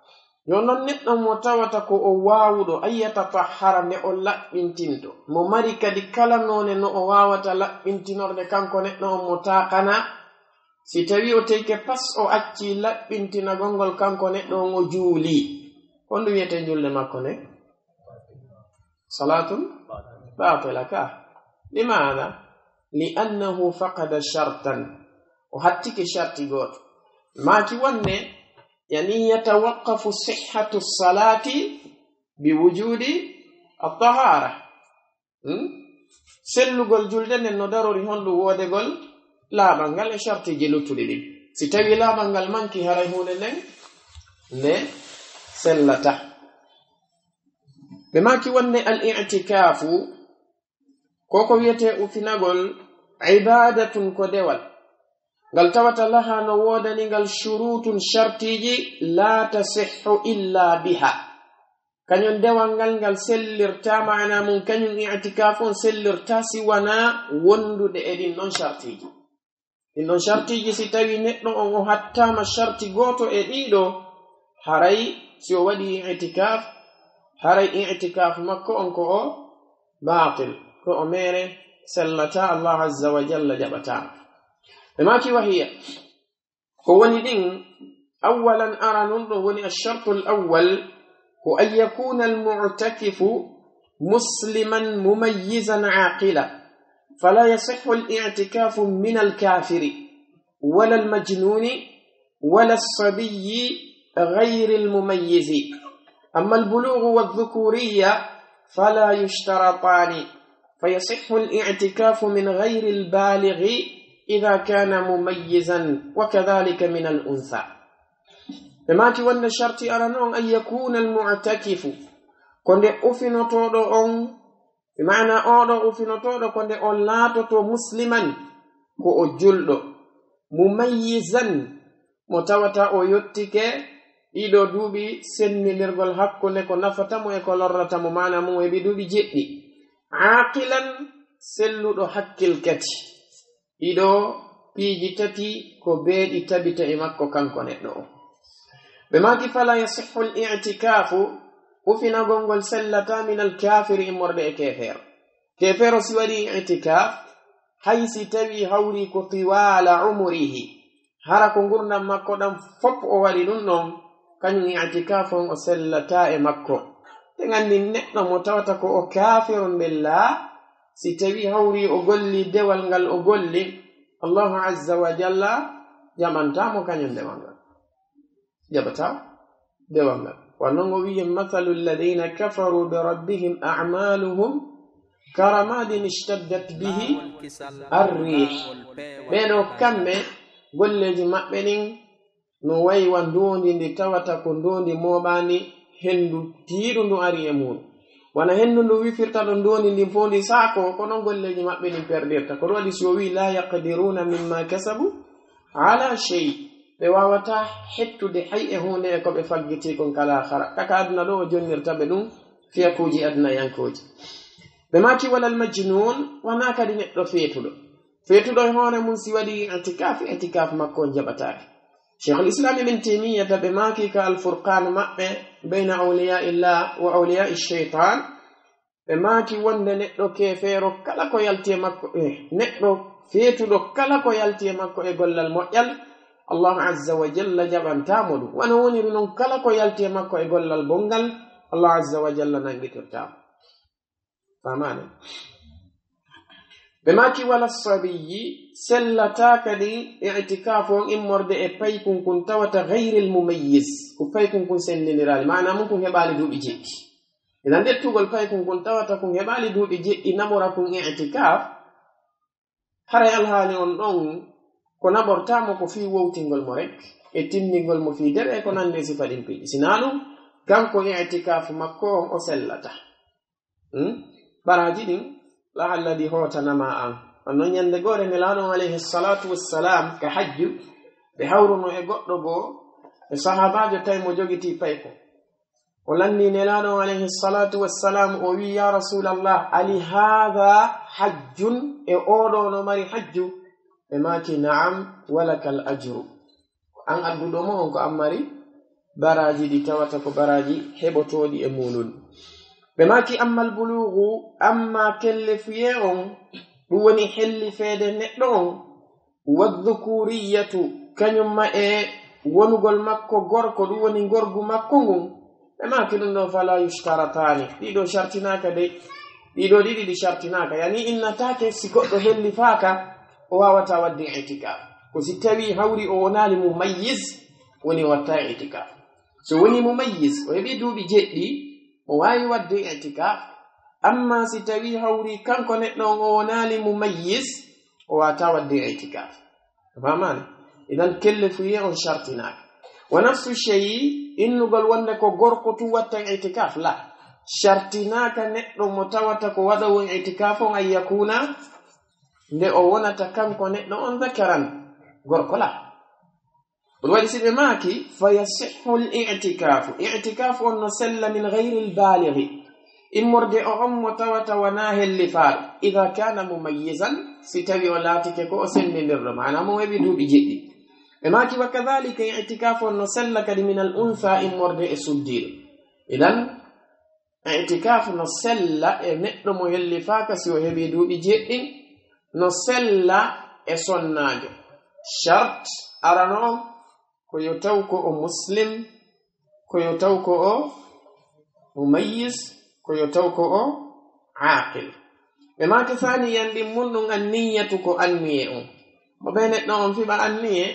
yo non neɗɗo mo tawata ko o waawuɗo ayyata tahara nde o laɓɓintinto mo mari kadi kala none no o waawata laɓɓintinorde kanko neɗɗo on mo taakana si tawi o teyke pas o acci laɓɓintina gongol kanko neɗɗo on o juuli honɗum wiyete julde makko ne salatum batila ka bimana liannahu faqada shartan o hattike sharti goto maki wonne yani yatawaqqafu sihhatu salati biwujudi بوجود hmm? sellugol julde nden no darori honɗum woodegol laaɓal ngal e chartiji luttuɗi ɗin si tawi laaɓal ngal manki haray hunde nden nde sellata. Ɓe maki wonne al i'tikafu ko ko wiyete ufinagol ibadatun ko dewal. Ngal tawata laha no wodani ngal shurutun shartiji la tasihhu illa biha. Kañum dewal ngal ngal sellirta mana mum kañum itikaf on sellirta siwana wondude e ɗin noon shartiji. Ɗin noon shartiji si tawi neɗɗo on o hattama sharti goto e ɗiɗo haray si o waɗi itikaf haray itikaf makko on ko o batil ko o mere sellata allah azza wa jalla jaɓatama ɓe maki wahiya ko woni ɗin awalan ara nun ɗo woni alshartu l awal ko an yakuna almutakifu musliman mumayizan aqila fala yasihu الاعتكاف من الكافر ولا المجنون ولا الصبي غير المميز أما البلوغ والذكورية فلا يشترطان فيصح الاعتكاف من غير البالغ إذا كان مميزا وكذلك من الأنثى. لما كيوان الشرط أرانون نعم أن يكون المعتكف. كون دي أفن أون بمعنى أعضو أفن طوضو كون دي مسلما كو مميزا متوتا أويتك إيدو دوبي سن ميرغول حقو نكو نفتا مو يكو معنى مو دوبي جيتني aqilan selluɗo hakkil kati. Ɗiɗo piiji tati ko beeɗi tabita e makko kanko neɗɗo o. Ɓe maki fala yasihu l itikafu ufinagol ngol sellata min alkafiri immorde e kefeero kefeero si waɗi itikaf hay si tawi hawri ko tiwala umurihi hara ko gurdam makko ɗam fop o waɗi ɗum ɗon kañum itikaf on o sellata e makko. ɓe nganndi neɗɗo mo tawata ko o kafirun billah si tawi hawri o golli dewal ngal o golli allahu azza wa jalla jaɓantamo kañum dewal ngal. Jaɓata dewal ngal. Wannon o wiye mathalu alladina kafaru be rabbihim amaluhum karamadin ishtaddat bihi arrih ɓeɗo kamɓe golleji maɓɓe ɗin no wayiwa ndondi ndi tawata ko ndondi moɓandi henndu tiiɗu ndu ari e muɗum wona henndu ndu wifirta ɗo ndoni ndin fo ndi saako ko non golleji maɓɓe ɗin perdirta. Ko ɗum waɗi si o wi la yaqdiruna mimma kasabu ala shey ɓe wawata hettude hay e hunde e ko ɓe faggiti kon kala hara kaka aduna ɗo o jonnirta ɓe ɗum fiya kuuji aduna yankuuji ɓe maki walal majnun wona kadi neɗɗo feetuɗo. Feetuɗo e hoore mum si waɗi itikaf itikaf makko jaɓatake cheikhul islam ibin temiyata ɓe maki ka alfurqan maɓɓe bayna awliyaillah wa auliya cheytan ɓe maki wonde neɗɗo kefeero kala ko yalti e makko e neɗɗo feetuɗo kala ko yalti e makko e gollal moƴƴal. Allahu azza wa jalla jaɓantamo ɗum. Wana woniri noon kala ko yalti e makko e gollal bongal allah azza wa jalla nangitirtamo famana ɓe maki wala sabiyi sellata kadi itikaf on immorde e paykunkun tawata gayril mumayis ko paykunkun sendinirali mana mum kun heɓali duuɓi jeɗɗi. Ena ndettugol paykunkun tawata kun heɓali duuɓi jeɗɗi namora kun itikaf haray alhaali on ɗon ko naɓortamo ko fi wowtingol mo rek e tinningol mo fi dere ko nande sifa ɗin piɗi. Sina ɗum kanko itikaf makko on o sellata. Hmm? Ɓaraji ɗin laalladi hotanama an annon ñande gore nelaano alayhi salatu wassalam ka hajju ɓe hawruno e goɗɗo goo e sahabajo tawi mo jogiti payko. O lanni nelaano alayhi salatu wassalam o wi ya rasulallah ali hada hajjun? E oɗo no mari hajju. Ɓe maki naam walakal ajru. An adduɗo mo on ko an mari baraji ɗi tawata ko baraji heɓotoɗi e mulun ɓe maki ammal bulugu amma kelle fuye on ɗum woni helli feede neɗɗo. On waddukuriyatu kañum ma e wonugol makko gorko ɗum woni gorgu makko ngun ɓe maki ɗum ɗon fala yuskaratani ɗiɗo shartinaka de. Ɗiɗo ɗiɗi ɗi shartinaka yani innatake si goɗɗo helli faaka o wawata wadde itikaf ko si tawi hawri o wonali mumayyiz woni watta itikaf so woni mumayyiz o heɓi duuɓi jeɗɗi o wawi wadde itikaf. Amma si tawi hawri kanko neɗɗo on o wonali mumayyis o wata wadde itikaf. Famana idan kelle fuye on shartinaaka. Wa nafsu sheyi innugol wonde ko gorko tu watta itikaf la. Shartinaaka neɗɗo mo tawata ko waɗa won itikaf on an yakuna nde o wonata kanko neɗɗo on zakaran gorko la. والوالد سيدي ماكي فيصح الاعتكاف. اعتكاف أن سل من غير البالغ. إن مرجع أم وتوت وناه اللفار إذا كان مميزا ستبي ولاتك كو سن للر معنا مو يبدو بجدي ماكي وكذلك اعتكاف أن سل من الأنثى إن مرجع سدير. إذن اعتكاف أن سل e neɗɗo mo yelli faa kasi o heɓi duuɓi jeɗɗin no sella e sonnaajo ko yo taw ko o muslim ko yo taw ko o mumayis ko yo taw ko o aqil ɓe maki saniyan yandi mun ɗum anniyatu ko anniye on mo ɓe neɗɗo on fiɓa anniye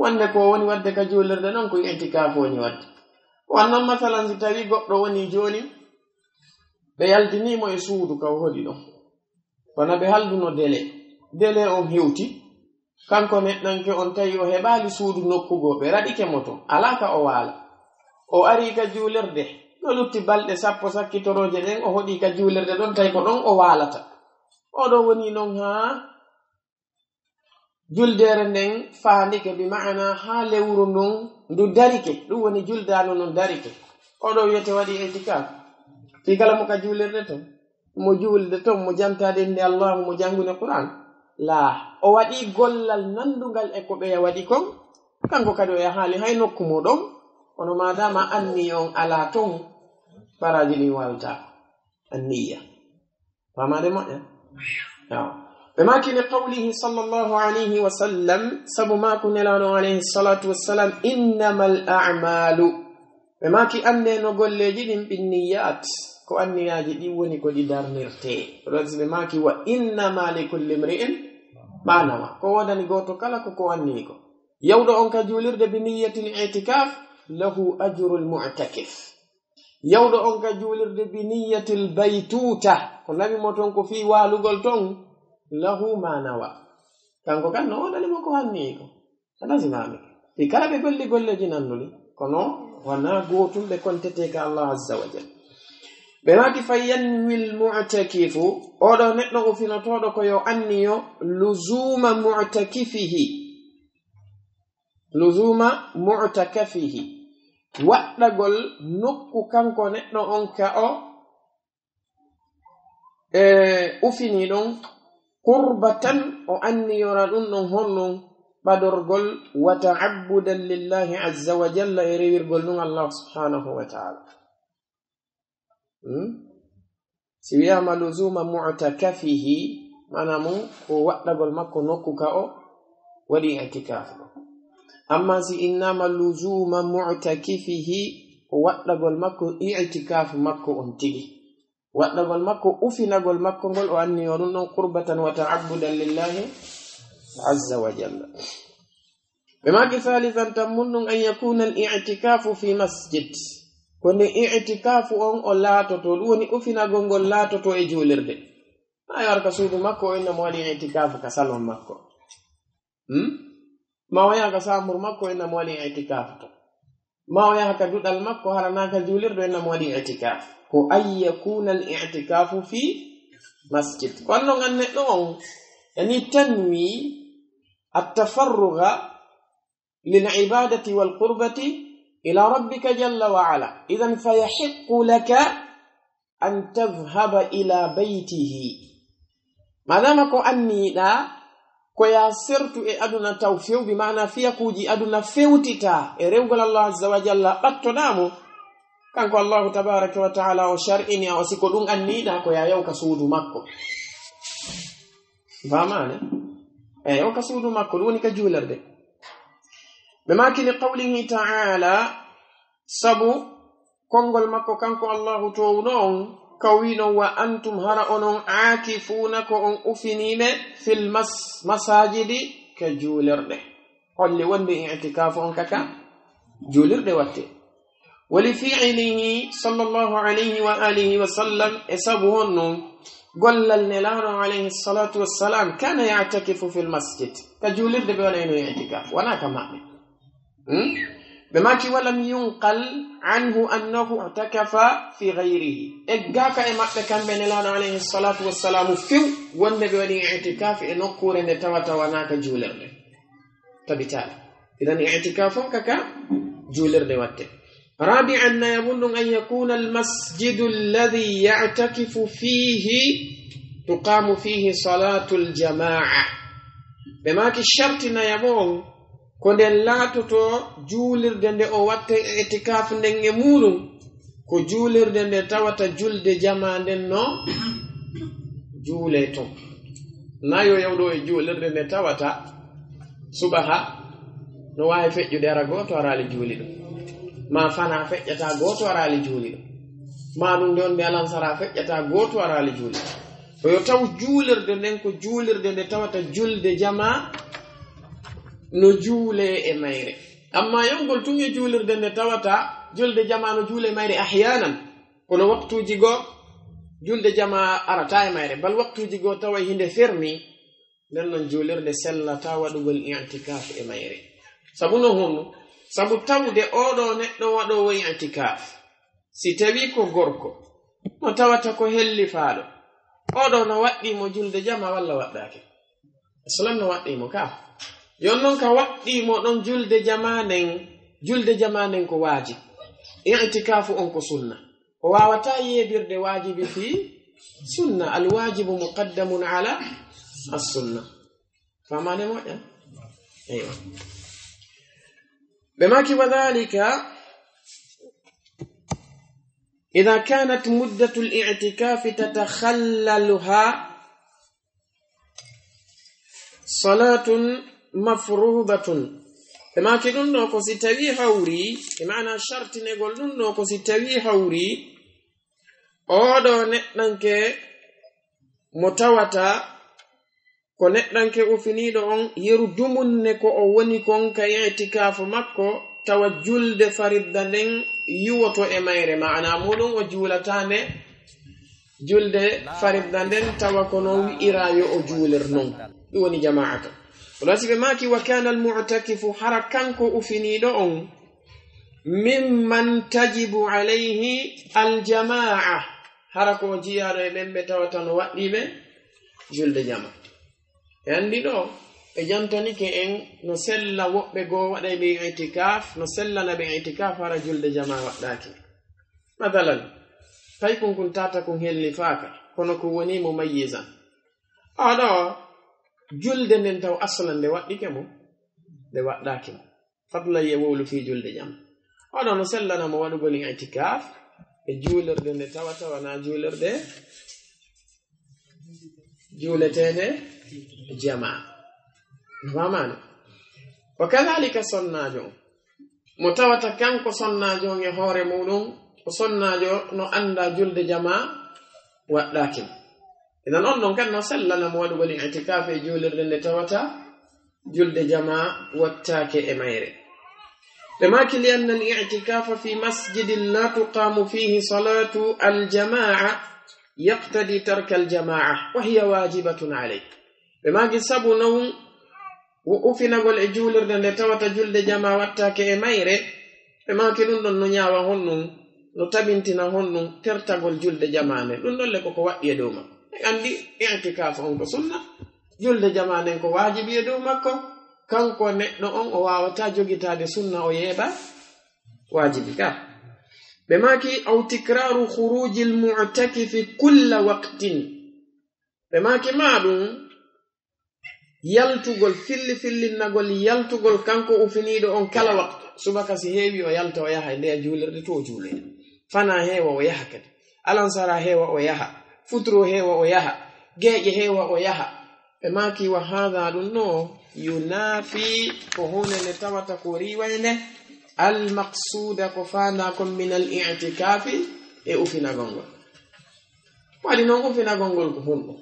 wonde ko woni wadde ka julirde noon ko intikaf woni wadde. Wan noon masalan so tawi goɗɗo woni joni ɓe yaldinimo e suudu ka o ɗon bana ɓe halduno délai délai on hewti. kanko neɗɗanke on tawi o heɓaali suudu nokkugo ɓe raɗike mo ton alaa o waala. O arii ka juulirde. Ɗo lutti balɗe sappo sakkitorooje ɗen o hoɗii ka juulirde ɗon tawi ko ɗon o waalata. Oɗo woni noon haa juldere nden faandike bi ma'ana haa lewru ndun ndu darike. Ɗum woni juldaandu non darike. Oɗo wiyete waɗi itikaf fii kala mo ka juulirde ton? Mo juulde ton mo jantaade nde allahu mo janngude qur'an. laa o waɗi gollal nandungal e ko ɓeya waɗi kon? Kanko kadi o yahaali hay nokku muɗon kono madama anni on ala ton baraji ɗin walta anniya. Famade moƴƴa? Ɓe maki li qawlihi sall llahu alayhi wa sallam sabu maku nelano alayhi salatu wassalam innama al amalu. Ɓe maki annde no golleji ɗin ɓinniyat ko anniyaji ɗi woni ko ɗi darnirte. Oɗasi ɓe maki wa innama li culli mri'in ɓanawa ko wodani goto kala koko anniyi ko. Yawɗo on ka julirde bi niyatil itikaf lahu ajru lmutakif yawɗo on ka julirde bi niyatil baytuta ko nawimo ton ko fi walugol ton lahu manawa kanko kan no wodanimo ko hanniyi ko. Anasimami ɗi kala ɓe golli golleji nanduɗi kono wona gotum ɓe kontete ka allah azza wa jal ɓe waati fa yanwi lmutakifu oɗo neɗɗo ufinotoɗo ko yo anniyo luzuma mutakifihi. Luzuma mutakafihi. Waɗɗagol nokku kanko neɗɗo on ka o e ufini ɗon qurbatan o anniyora ɗum ɗon honɗum ɓadorgol wa taabbudan lillahi azza wa jalla e rewirgol ɗum allah subhanahu wa taala. Hmm? si wiyama luzuma mutakafihi mana mum ko waɗɗagol makko nokku ka o waɗi itikaf ɗo amma si innama luzuma mutakifihi o waɗɗagol makko itikaf makko on tigi. Waɗɗagol makko ufinagol makko ngol o anni o ɗon qurbatan wa ta'abbudan lillahi azza wa jalla. Ɓe maki tamunnu tan an yakuna al itikafu fi masjid konde itikafu on o laatoto ɗum woni ufinagol ngol laatoto e julirde ma warka suudu makko o inna mo waɗi itikafu ka salon makko. Hmm? ma o yaha ka samur makko o innamo waɗi itikafu to. Ma o yaha ka duɗal makko haranaka julirde o innamo waɗi itikafu ko an yakuna al itikafu fi masjid. Konno ngan neɗɗo on e yani tanwi attafarruga lilibadati walqurbati ila rabbika jalla wa ala idhan fayahiqqu laka an tadhhaba ila baytihi madama ko anni da ko ya sertu e aduna taw few bi mana fiya kuji aduna fewtita e rewgal allah azza wa jalla battonamo kanko allahu tabaraka wa taala o shar'ini o sikodun ɗum anniɗa ko ya yawka suudu makko famane e yawka suudu makko woni ka julerde bemakini qawlihi taala sabu konngol makko kanko allahu towno on kawino wa antum hara onon aakifuna ko on ufiniɓe fil mas masajidi ke julirɗe holli wonde itikafu on kaka juulirɗe watte. Wali fiilihi sallllahu alayhi wa alihi wa sallam e sabu hon non gollal nelaano alayhi salatu wassalam kana yatakifu fil masjid ka juulirde ɓe wonayno itikaf wona ka maɓɓe بماتي ولم ينقل عنه أنه اعتكف في غيره إجاك إمامك كان بين الله عليه الصلاة والسلام في والنبي ولي اعتكاف إنقور نتوت وناك جولر تبتال إذا اعتكافك كا جولر واتي رابعا يظن أن يكون المسجد الذي يعتكف فيه تقام فيه صلاة الجماعة بماك الشرط يبون ko nden laatoto juulirde nde o watta etikaf nden e muɗum ko juulirde nde tawata julde jama nden no juule ton nayo yewɗo e juulirde nde tawata subaha no wawi feƴƴude ara goto arali juuli ɗum. Ma fana feƴƴata goto arali juuli ɗum. Ma ɗum nde on nde alansara feƴƴata goto arali juuli ɗum. Oyo taw juulirde nden ko juulirde nde tawata julde jama no juule e mayre. Amma yongol tun e juulirde nde tawata julde jama no juule e mayre ahyanan. Kono waktuji goo julde jama arata e mayre. Bal waktuji goo tawa hinde fermi nden noon juulirde sellata waɗugol intikaf e mayre. Sabu no honno sabu tawde oɗo neɗɗo waɗowo intikaf si tawi ko gorko mo tawata ko hellifaaɗo oɗo no waɗɗimo julde jama walla waɗɗake. Islam no waɗɗimo ka? Yon noon ka waɗɗimo ɗon julde jamanen julde jamanen ko waajib itikafu on ko sunna o wawata yeɓirde wajibi fi sunna alwajibu muqaddamun ala assunna famane moƴƴa eyo ɓe maki wadhalika إذا كانت مدة الاعتكاف تتخللها صلاة mafrudatun e maki ɗum ɗo ko si tawi hawri e mana shartinegol ɗum ɗo ko si tawi hawri oɗo neɗɗanke mo tawata ko neɗɗanke ufiniɗo on yeru dumunne ko o woni kon ka yetikafu makko tawa julde faridda nden yuwoto e mayre. Maana muɗum o juulatande julde faridda nden tawa kono wi'ira yo o juulir non ɗum woni jama'a to olati ɓe maki wa kana almutakifu hara kanko ufiniɗo on mimman tajibu alayhi aljama'a hara ko jiyaɗo e ɓen ɓe tawatan waɗɗiɓe julde jama. E andi ɗo ɓe jantanike en no sella woɓɓe goo waɗay ɓe itikaf no sellana ɓe itikaf hara julde jama waɗɗaki mathalan tawi kon kon tata kon helli faaka kono ko woni mo mayyisan aɗo julde nden taw aslan nde waɗɗike mo nde waɗɗaki mo. Fadla e wowlu fi julde jam. Oɗo no sellanamo waɗugol itikaf e julirde nde tawa tawana julirde juuletede jama. Famani. Wa kadalika sonnajo. O mo tawata kanko sonnajo on e hoore muɗum o sonnajo no anda julde jama waɗɗakimo idan on non kan no sallala mo waɗugol itikafe e julirde nde tawata julde jama wattake e mayre. Ɓe makili anna l itikafa fi masjidin la tuqamu fihi salatu aljamaa yaqtadi tarka aljamaa wa hiya wajibatun aleyk ɓe maki sabu non ufinagol e julirde nde tawata julde jama wattake e mayre ɓe maki ɗum ɗon no ñawa honnon no tabintina honnon tertagol julde jamane ɗum ɗon le koko waɗɗi e dow ma. andi i'tikaf on ko sunna. Julde jamanen ko wajibi e dow makko. Kanko neɗɗo on o wawata jogitade sunna o yeeɓa wajibi ka. Ɓe maki aw tikraru huruji lmutakifi kulla waqtin. Ɓe maki ma ɗum yaltugol filli fillinnagol yaltugol kanko ufiniɗo on kala waktu subaka si heewi o yalta o yaha e ndeya julirde to o julirde fana heewa o yaha kadi. Alansara heewa o yaha. futuro heewa o yaha geeƴe heewa o yaha. Ɓe maki wa hada ɗum no yunafi ko hunde nde tawata ko riwayde almaqsuda ko fanakon min al itikafi e ufinagongol waɗi noon ufinagolngol ko hunɗo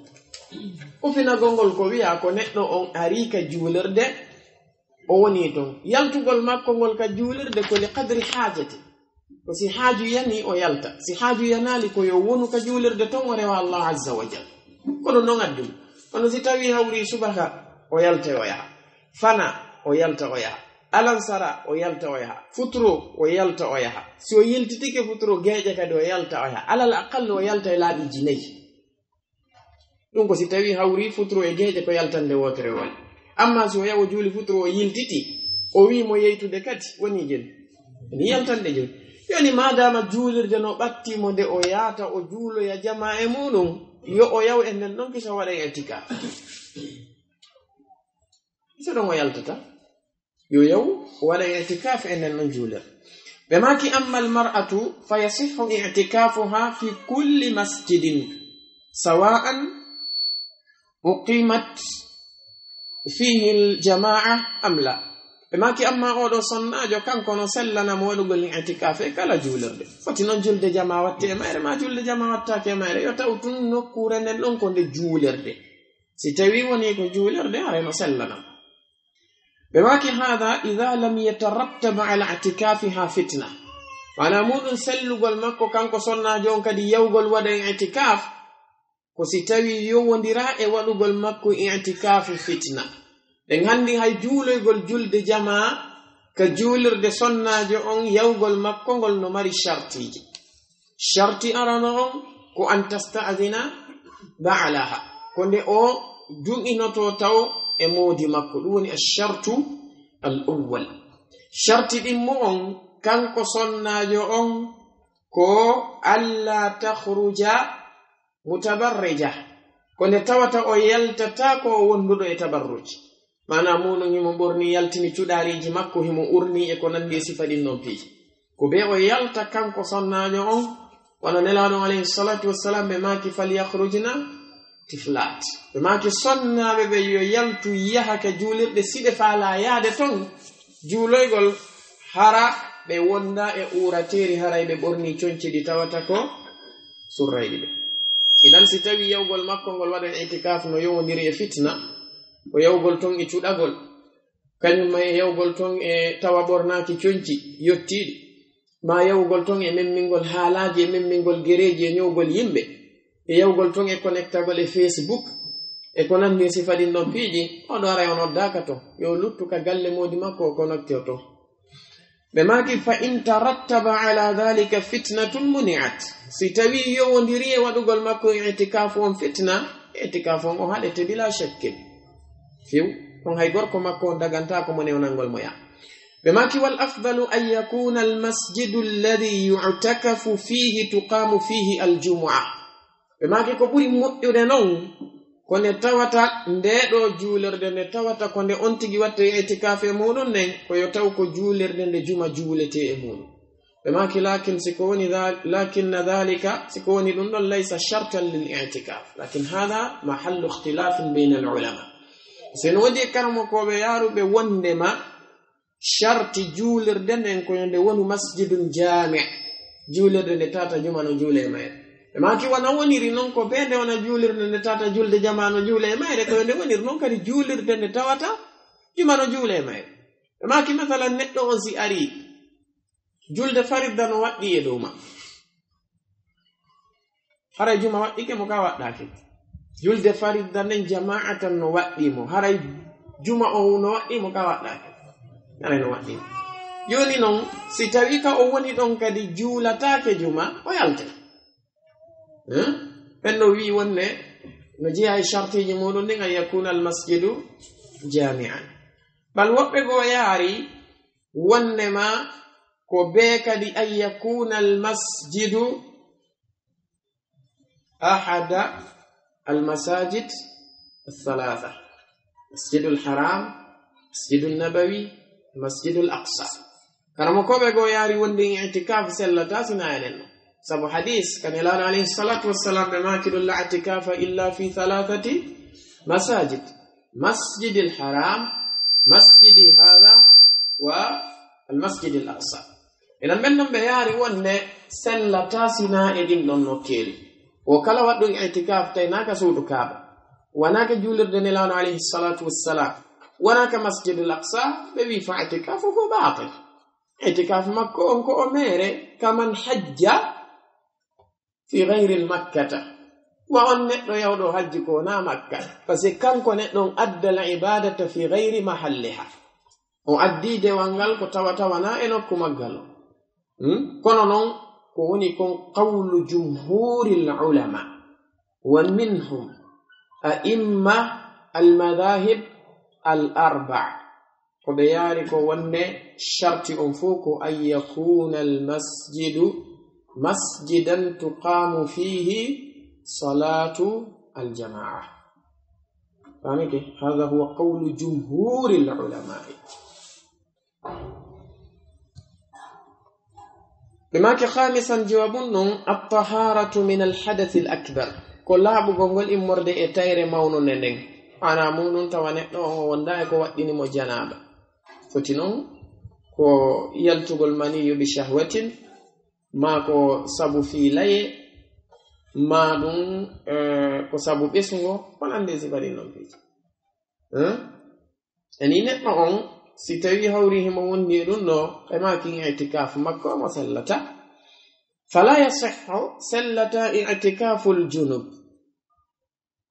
ufinagolngol ko wiya ko neɗɗo on ari ka juulirde o woni toon yaltugol makko ngol ka juulirde ko li kadri hajati ko si haaju yani o yalta. Si haaju yanali ko yo wonu ka juulirde toon o rewa allah azza wa jal kono non addum kono si tawi hawri subaka o yalta o yaha fana o yalta o yaha alansara o yalta o yaha futuro o yalta o yaha si o yiltitike futuro geeƴe kadi o yalta o yaha alal aqal o yalta e laaɓi jinayi ɗum ko si tawi hawri futuro e geeƴe ko yaltande wotere woni amma si o yaha o juuli futuro o yiltiti o wiimo yeytude kadi woni jeni ni yaltande joni joni madama juulirde no ɓattimo nde o yaata o juuloya jama e muɗum yo o yaw e nden ɗon kisa waɗa e tika. Kisa ɗon o yaltata? Yo yaw o waɗa itikaf e nden ɗon juulir ɓe maki amma almar'atu fa yasihu itikafuha fi kulli masjidin sawa'an uqimat fihi ljama'a am la. ɓe maki amma oɗo sonnajo kanko no sellanamo waɗugol intikafe kala julirde foti noon julde jama watte e mayre ma julde jama wattake e mayre. Yo taw tun nokkure nden ɗon ko nde julirde si tawi woni ko julirde hareno sellanamo ɓe maki hada ida lam yetarattaba ala itikafiha fitna. Mana muɗum sellugol makko kanko sonnajo on kadi yawgol waɗa e itikaf ko si tawi yowodira e waɗugol makko e itikafu fitna. ɓe gandi hay juuloygol julde jama ka juulirde sonnajo on yawgol makko ngol no mari shartiji sharti arano on ko an tastadina baalaha. Ko nde o du'inoto taw e moodi makko. Ɗum woni ashartu al owwal charti ɗinmo on kanko sonnajo on ko allah tahruja mutabarrija. Ko nde tawata o yaltata ko o wonduɗo e tabarruji mana muno himo ɓorni yaltini cuɗariji makko himo urni e ko nandi e sifa ɗin non piji ko be o yalta kanko sonnajo on wano nelaɗo alayhi salatu wassalam ɓe maki falyahrujna tiflat ɓe maki sonnaɓe ɓe yo yaltu yahake julirɗe siɓe faala yaade ton juuloygol hara ɓe wonda e urateri haray ɓe ɓorni conci ɗi tawata ko surrayɗi ɓe. Idan si tawi yawgol makko ngol waɗan itikaf no yowodiri e fitna ko yawgol ton e cuɗagol. Kañumma e yawgol ton e tawa ɓornaaki coñci yottiiɗi ma yawgol ton e memmingol haalaaji e memmingol gereeji e ñowgol yimɓe. E yawgol ton e connectagol e facebook. E ko nanni sifa ɗin ɗon piiji oɗo ara o noddaaka to. Yo luttuka galle moodi makko o connecte o ton ɓe maaki fa in tarattaba ala dhalika fitnatun muniat. Si tawi yowondiri e waɗugol makko e itikaf on fitna itikaf on o haɗete bila shakkin. Few on hay gorko makko daganta ko mo newnalngol mo ya ɓe maki wal afdalu an yakuna almasjidu alladi yutakafu fihi tuqamu fihi aljumua ɓe maki ko ɓuri moƴƴude non ko nde tawata ndeɗo juulirde nde tawata ko nde on tigi watta itikafe muɗum nden koyo taw ko juulirde nde juma juulete e muɗum ɓe maki lakin siko woni lakinna dhalika siko woni ɗum ɗon laysa chartan lil itikaf lakin hada mahallu ihtilafin bayna al ulama seno woodi e karamo koɓe yaaruɓe wondema sharti juulirde nden ko yonde wonu masjidum jami juulirde nde tata juma no juule e mayre. Ɓe maki wona woniri noon ko be nde wona juulirde nde tata julde jama no juule e mayre ko yonde woniri noon kadi juulirde nde tawata juma no juule e mayre. Ɓe maki mathalan neɗɗo on si ari julde farida no waɗɗi e dow ma. Haray juma waɗɗike mo ka waɗɗake. julde faridda nden jama'a tan no waɗɗimo. Haray juma o no waɗɗimo ka waɗɗake. Haray no waɗɗimo. Joni noon si tawi ka o woni ɗon kadi juulatake juma o yalte ɓen no wi wonne no jeeya e chartiji muɗum ndin an yakuna almasjidu jami'an bal woɓɓe goo yaari wonnema ko be kadi an yakuna almasjidu ahada المساجد الثلاثة مسجد الحرام مسجد النبوي مسجد الأقصى. كرم كوبا غياري وندي اعتكاف سلا تاسنا يلن سبو حديث كان يلان عليه الصلاة والسلام بما كد الله اعتكاف إلا في ثلاثة مساجد مسجد الحرام مسجد هذا والمسجد الأقصى. إلا من نم بياري وندي سلا تاسنا يلن نوكيلي o kala waɗɗum itikaf tawi naka suudu kaaba. Wonaka juulirde nelawno alayhi salatu wassalam wonaka masjidul aqsa ɓe wi fa itikafu ko batil itikaf makko on ko o mere kaman hajja fi gayri makkata. Wa on neɗɗo yawɗo hajji ko na makka. Par ce que kanko neɗɗon adda l ibadata fi gayri mahalliha. O addi dewal ngal ko tawata wana e nokku maggal o. Hmm? Kono noon كونكم قول جمهور العلماء ومنهم أئمة المذاهب الأربع. قبيارك ون شرط أنفوك أن يكون المسجد مسجدا تقام فيه صلاة الجماعة. فهمك هذا هو قول جمهور العلماء. بماك خامسا جواب الطهارة من الحدث الأكبر. كلها بقول إمرد إتاير مون ننن. أنا مون توانئ وندائك وقتني مجنابا فتنون ko yaltugol maniyu bi shahwatin ma ko sabu fiilaye ma ɗum ko sabu ɓesgo wonande sibari non pijo ani neɗɗo on si tawi hawri himo wonni ɗum ɗo e makin itikafu makko omo sellata. Fala yasihu sellata itikafu ljunub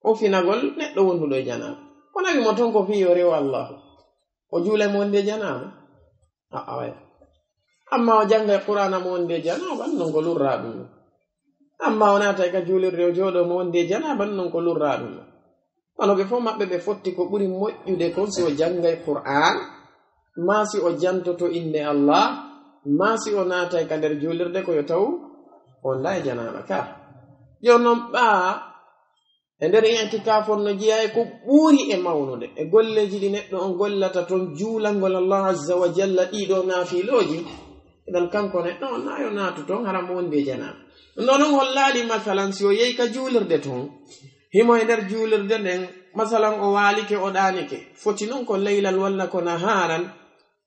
o finagol neɗɗo wonduɗo e janaba wonani mo ton ko fi yo rewo allahu o juula mo wonde janaba aawaya amma o janga e qur'ana mo wonde janaba non ko lurra ɗum. Amma o naata e ka juulirde o jooɗo mo wonde janaba non ko lurra ɗum. Kono ɓe fof maɓɓe ɓe fotti ko ɓuri moƴƴude kon si o janga e qur'an. ma si o jantoto inde allah ma si o naatay ka nder juulirde ko yo taw wonda e janaba ka. Jon noon ɓaa e nder itikafon no jeeya ko ɓuuri e mawnude. E golleji ɗi neɗɗo on gollata toon juulangol allah azza wa jalla ɗiɗo naafiloji eɗan kanko neɗɗo on na naatu toon haram wondi e janaba ɗum ɗo noon hollaali masalan si o yehi ka juulirde toon himo e nder juulirde nden masalan o waalike o ɗaanike foti noon ko leylal walla ko naharan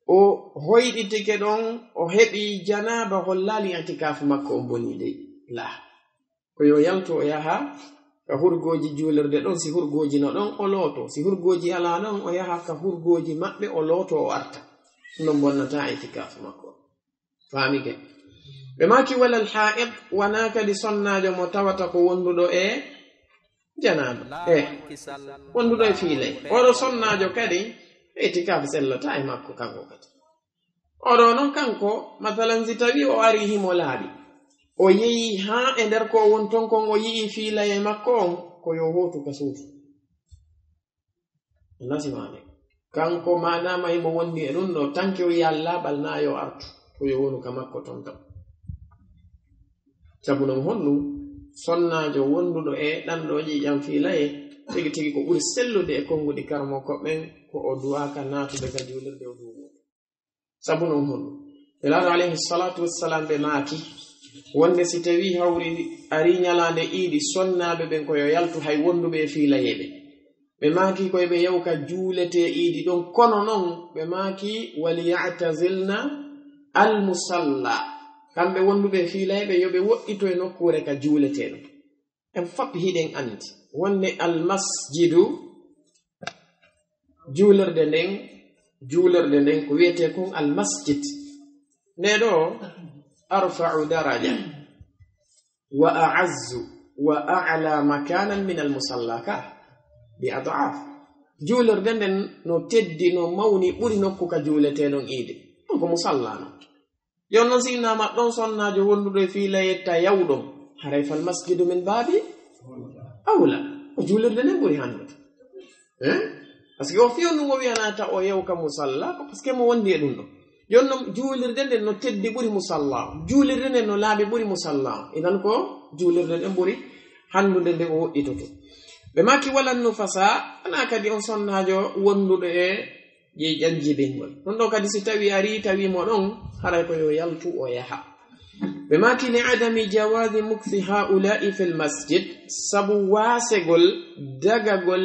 o hoyɗitike ɗon o heɓi janaba hollali itikafu makko o boni dey la ko yo yalto o yaha ka hurgoji julirde ɗon si hurgoji no ɗon o looto. Si hurgoji ala ɗon o yaha ka hurgoji maɓɓe o looto o arta ɗum bonnata itikafu makko. Famike ɓe maki wala alha'id wana kadi sonnajo mo tawata ko wonduɗo e janaba e eh, wonduɗo e fiilay. oɗo sonnajo kadi itikafu sellota e makko kanko kadi. Oɗo noon kanko mathalan si tawi o ari himo laaɓi o yehi haa e nder ko won ton kon o yi'i fiilaye makko on ko yo hotu ka suutu nasimaane kanko manama himo e wondi e ɗum ɗo tanke o yiya laaɓal naa yo artu to yo wonu ka makko ton kam. Sabu non honɗum sonnajo wonduɗo e ɗanɗoji ƴam fiilaye tigi tigi ko ɓuri sellude e konnguɗi karmo koɓɓen ko o duwaka naatude ka julirde o e duwo sabu noon hon. Nelaɗo alayhi salatu wassalam ɓe maaki wonde si tawi hawri ari ñalande iidi sonnaɓe ɓen koyo yaltu hay wonduɓe e fiilayeɓe ɓe maaki koye ɓe yewka juulete iidi. Ɗon kono noon ɓe maaki waliyatazilna almusalla. Kamɓe wonduɓe e fiilayeɓe yoɓe woɗɗito e nokkure ka juuleteɗo en fop hiɗen andi wonde almasjidu juulerde nden juulerde nden ko wiyete kon almasjid. Nde ɗo arfau daraja wa aazzu wa ala makanan min almusalla ka bi adaf. Juulerde nden no teddi no mawni ɓuri nokku ka juuleteɗon iide. Ɗon ko musalla no jon noon sinnama ɗon sonnajo wonduɗo e fiila yetta yawɗon. Haray falmasjidu min baabi? awla o julirde nden ɓuri hannoto eh? par ce que o fiyo ɗum o wiyanata o yewka musalla ko par ce que mo wondi e ɗum ɗo. Joni no julirde nden no teddi ɓuri musalla. O julirde nden no laaɓi ɓuri musalla. O inan ko julirde nden ɓuri hannude nde o woɗɗitoto. Ɓe maki walan fasa ana kadi on sonnajo wonduɗo e je ƴanjibingol ɗum ɗo kadi si tawi ari tawimo ɗon haray ko yo yaltu o yaha. بماكن عدم جواز مكث هؤلاء في المسجد سبو واسغل دغغل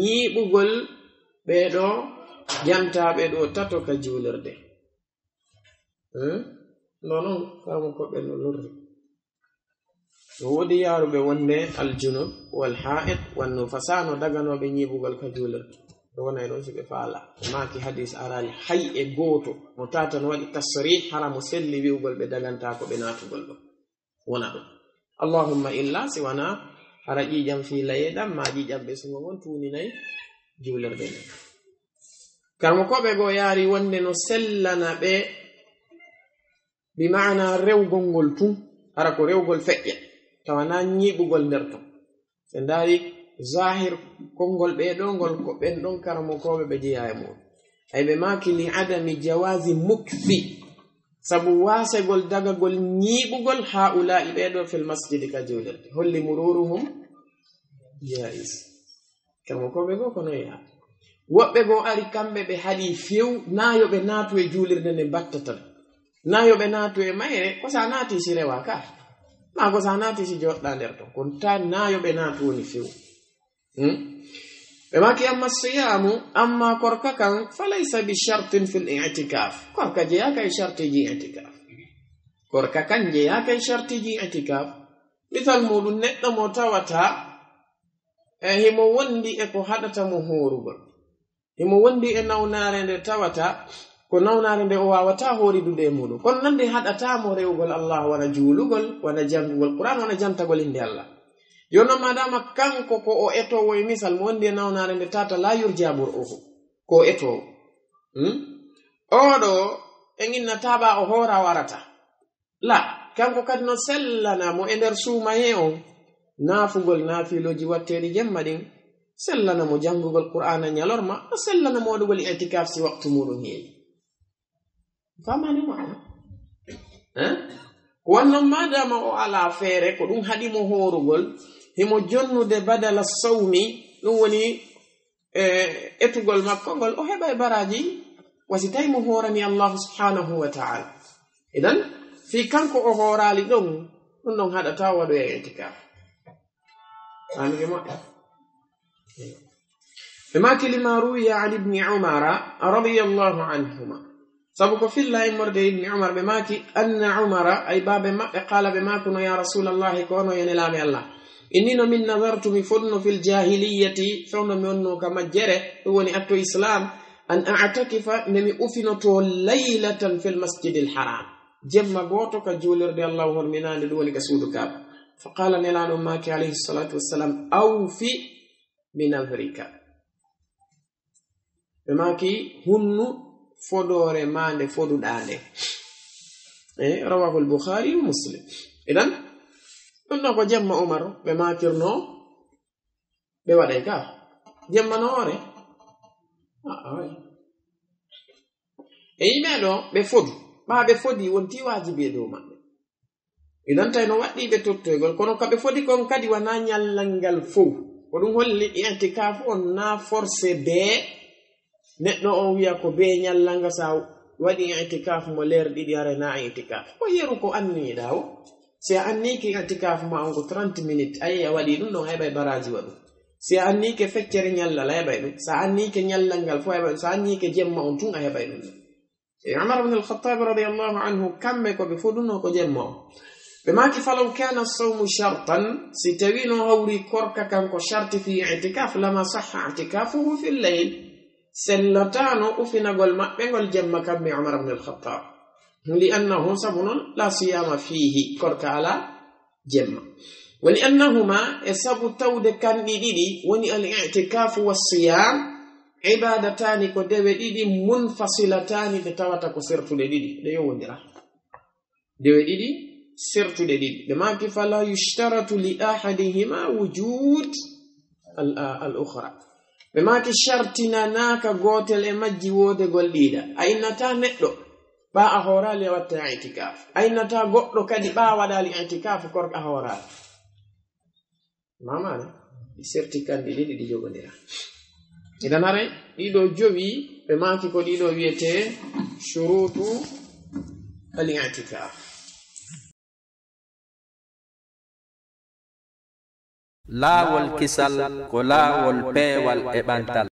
نيبغل بيدو جامتا بيدو تاتو كجولردي نونو كامو كوبن لورد ودي يارو بوندي الجنوب والحائط والنفسان دغنو بنيبغل كجولردي ɓe wonay ɗon si ɓe faala maki hadis arali hay e gooto mo tatan waɗi tasrih hara mo selli wiwgol ɓe daganta ko ɓe natugol ɗo wona ɗum allahumma illa si wona hara ƴiƴam fi layeɗam ma ƴiƴam ɓe sugo gon tuninayi julirde nde karmo koɓe goo yaari wonde no sellana ɓe bimana rewgol ngol tun hara ko rewgol feƴƴa tawana ñiɓugol nder ton ɓe ndaari zahir konngol ɓeɗo ngol ko ɓen ɗon karamokoɓe ɓe jeeya e muɗum ay ɓe maki li adami jawasi mukfi sabu wasegol dagagol ñiɓugol ha ula'i ɓeɗo fel masjidi ka julirde holli mururuhum jais karamokoɓe go kono yaha? Woɓɓe go ari kamɓe ɓe haɗi few nayo ɓe naatu e julirde nde battatan nayo ɓe naatu e mayre ko sa naati si rewa ka ma ko sa naati si joɗɗa nder ton. Kon ta nayo ɓe naatu woni few. Hmm? ɓe maki amma siyamu amma korka kan falaysa bi shartin fi l itikaf. Korka jeyaka e shartiji itikaf. Korka kan jeyaka e shartiji itikaf. Misal muɗum neɗɗo mo tawata e himo wondi e ko haɗata mo horugol. Himo wondi e nawnare nde tawata ko nawnare nde o wawata horidude e muɗum. Kono nande haɗatamo rewgol allah wona juulugol wona janngugol quran wona jantagol inde allah. yono madama kanko ko o etowo e misal mo wondi e nawnare nde tata la yurja e oho ko o etowo hmm? oɗo e ginna taɓa o hoora warata. La kanko kadi no sellanamo e nder suumaye on naafugol naafiloji watteɗi jemma ɗin sellanamo jangugol qur'ana ñalorma o sellanamo waɗugol itikaf si waktu muɗum heewi. Famanimo ana? Eh? Ko wannon madama o ala feere ko ɗum haɗimo horugol himo jonnude badala sawmi ɗum woni e etugol makko ngol o heɓa e baraji wasi tawi mo hoorani allahu subhanahu wa taala idan fi kanko o hoorali ɗon ɗum ɗon haɗata waɗoya intikaf amige moƴƴa بما كلمة روي عن ابن عمر رضي الله عنهما سبق في الله مرد ابن عمر بما أن عمر أي باب ما قال بما كنا ya رسول الله كونوا ينلام allah innino min nadartu mi fonno fil jahiliyati fewno mi wonno ka majjere ɗum woni atto islam an atakifa nde mi ufinoto laylatan fil masjidi l haram jemma goto ka julirde allahu horminande ɗum woni ka suudu kaaba fa qala nelaɗo maki alayhi salatu wassalam awfi binadrika ɓe maki hunnu fodore mande foduɗande e rawahu lbukhari wa muslim idan ɗum ɗon ko jemma umar ɓe makirno ɓe waɗay ka. Jemma noore? Ah, e yimɓe ɗo ɓe fodu ɓaa ɓe fodi wonti waajibi e dow maɓɓe. E Idan tawi no waɗɗi ɓe tottoygol. Kono ka ɓe fodi kon kadi wana wona ñallalngal fow. Ko ɗum holli i'tikaf on na forcé bee. Neɗɗo on wiya ko bee ñallanga sa waɗi i'tikaf mo leer ɗiɗi are na i'tikaf ko yeru ko anniiɗawo si a anniki itikafu ma on ko 30 minutes ayi a waɗi ɗum ɗon baraji waɗum si annike feccere ñallal a heɓay ɗum sa annike ñallal ngal fo a heɓay sa annike jemma on tun a heɓay ɗum ɗum e umar bne alkhatabi radiallahu anhu kamɓe koɓe foɗuno ko jemma o ɓe maki falaw kana sawmu shartan si tawi hawri korka kanko sharti fi itikaf lama saha itikafuhu fi lleyl sellatano ufinagol maɓɓe ngol jemma kamɓe umar bne alkhatab li annahu sabu noon la siyama fihi korka ala jemma wa li annahuma e sabu tawde kanɗi ɗiɗi woni al itikafu wassiyam ibadatani ko dewe ɗiɗi munfasilatani ɗe tawata ko sertuɗe ɗiɗi. Ɗe yowodira dewe ɗiɗi sertuɗe ɗiɗi. Ɓe maki fala yushtaratu li ahadihima wujud al ukhra ɓe maki shartinanaka gotel e majji wodegol ɗiɗa. A innata neɗɗo. ɓa a horali a watta itikaf aynata goɗɗo kadi ɓa waɗali itikaf korko a horali mamana ɗi serti kanɗi ɗiɗi ɗi jogodira idan hare ɗiɗo jowi ɓe maki ko ɗiɗo wiyete shurutu al itikaf laawol kisal ko laawol peewal e ɓantal.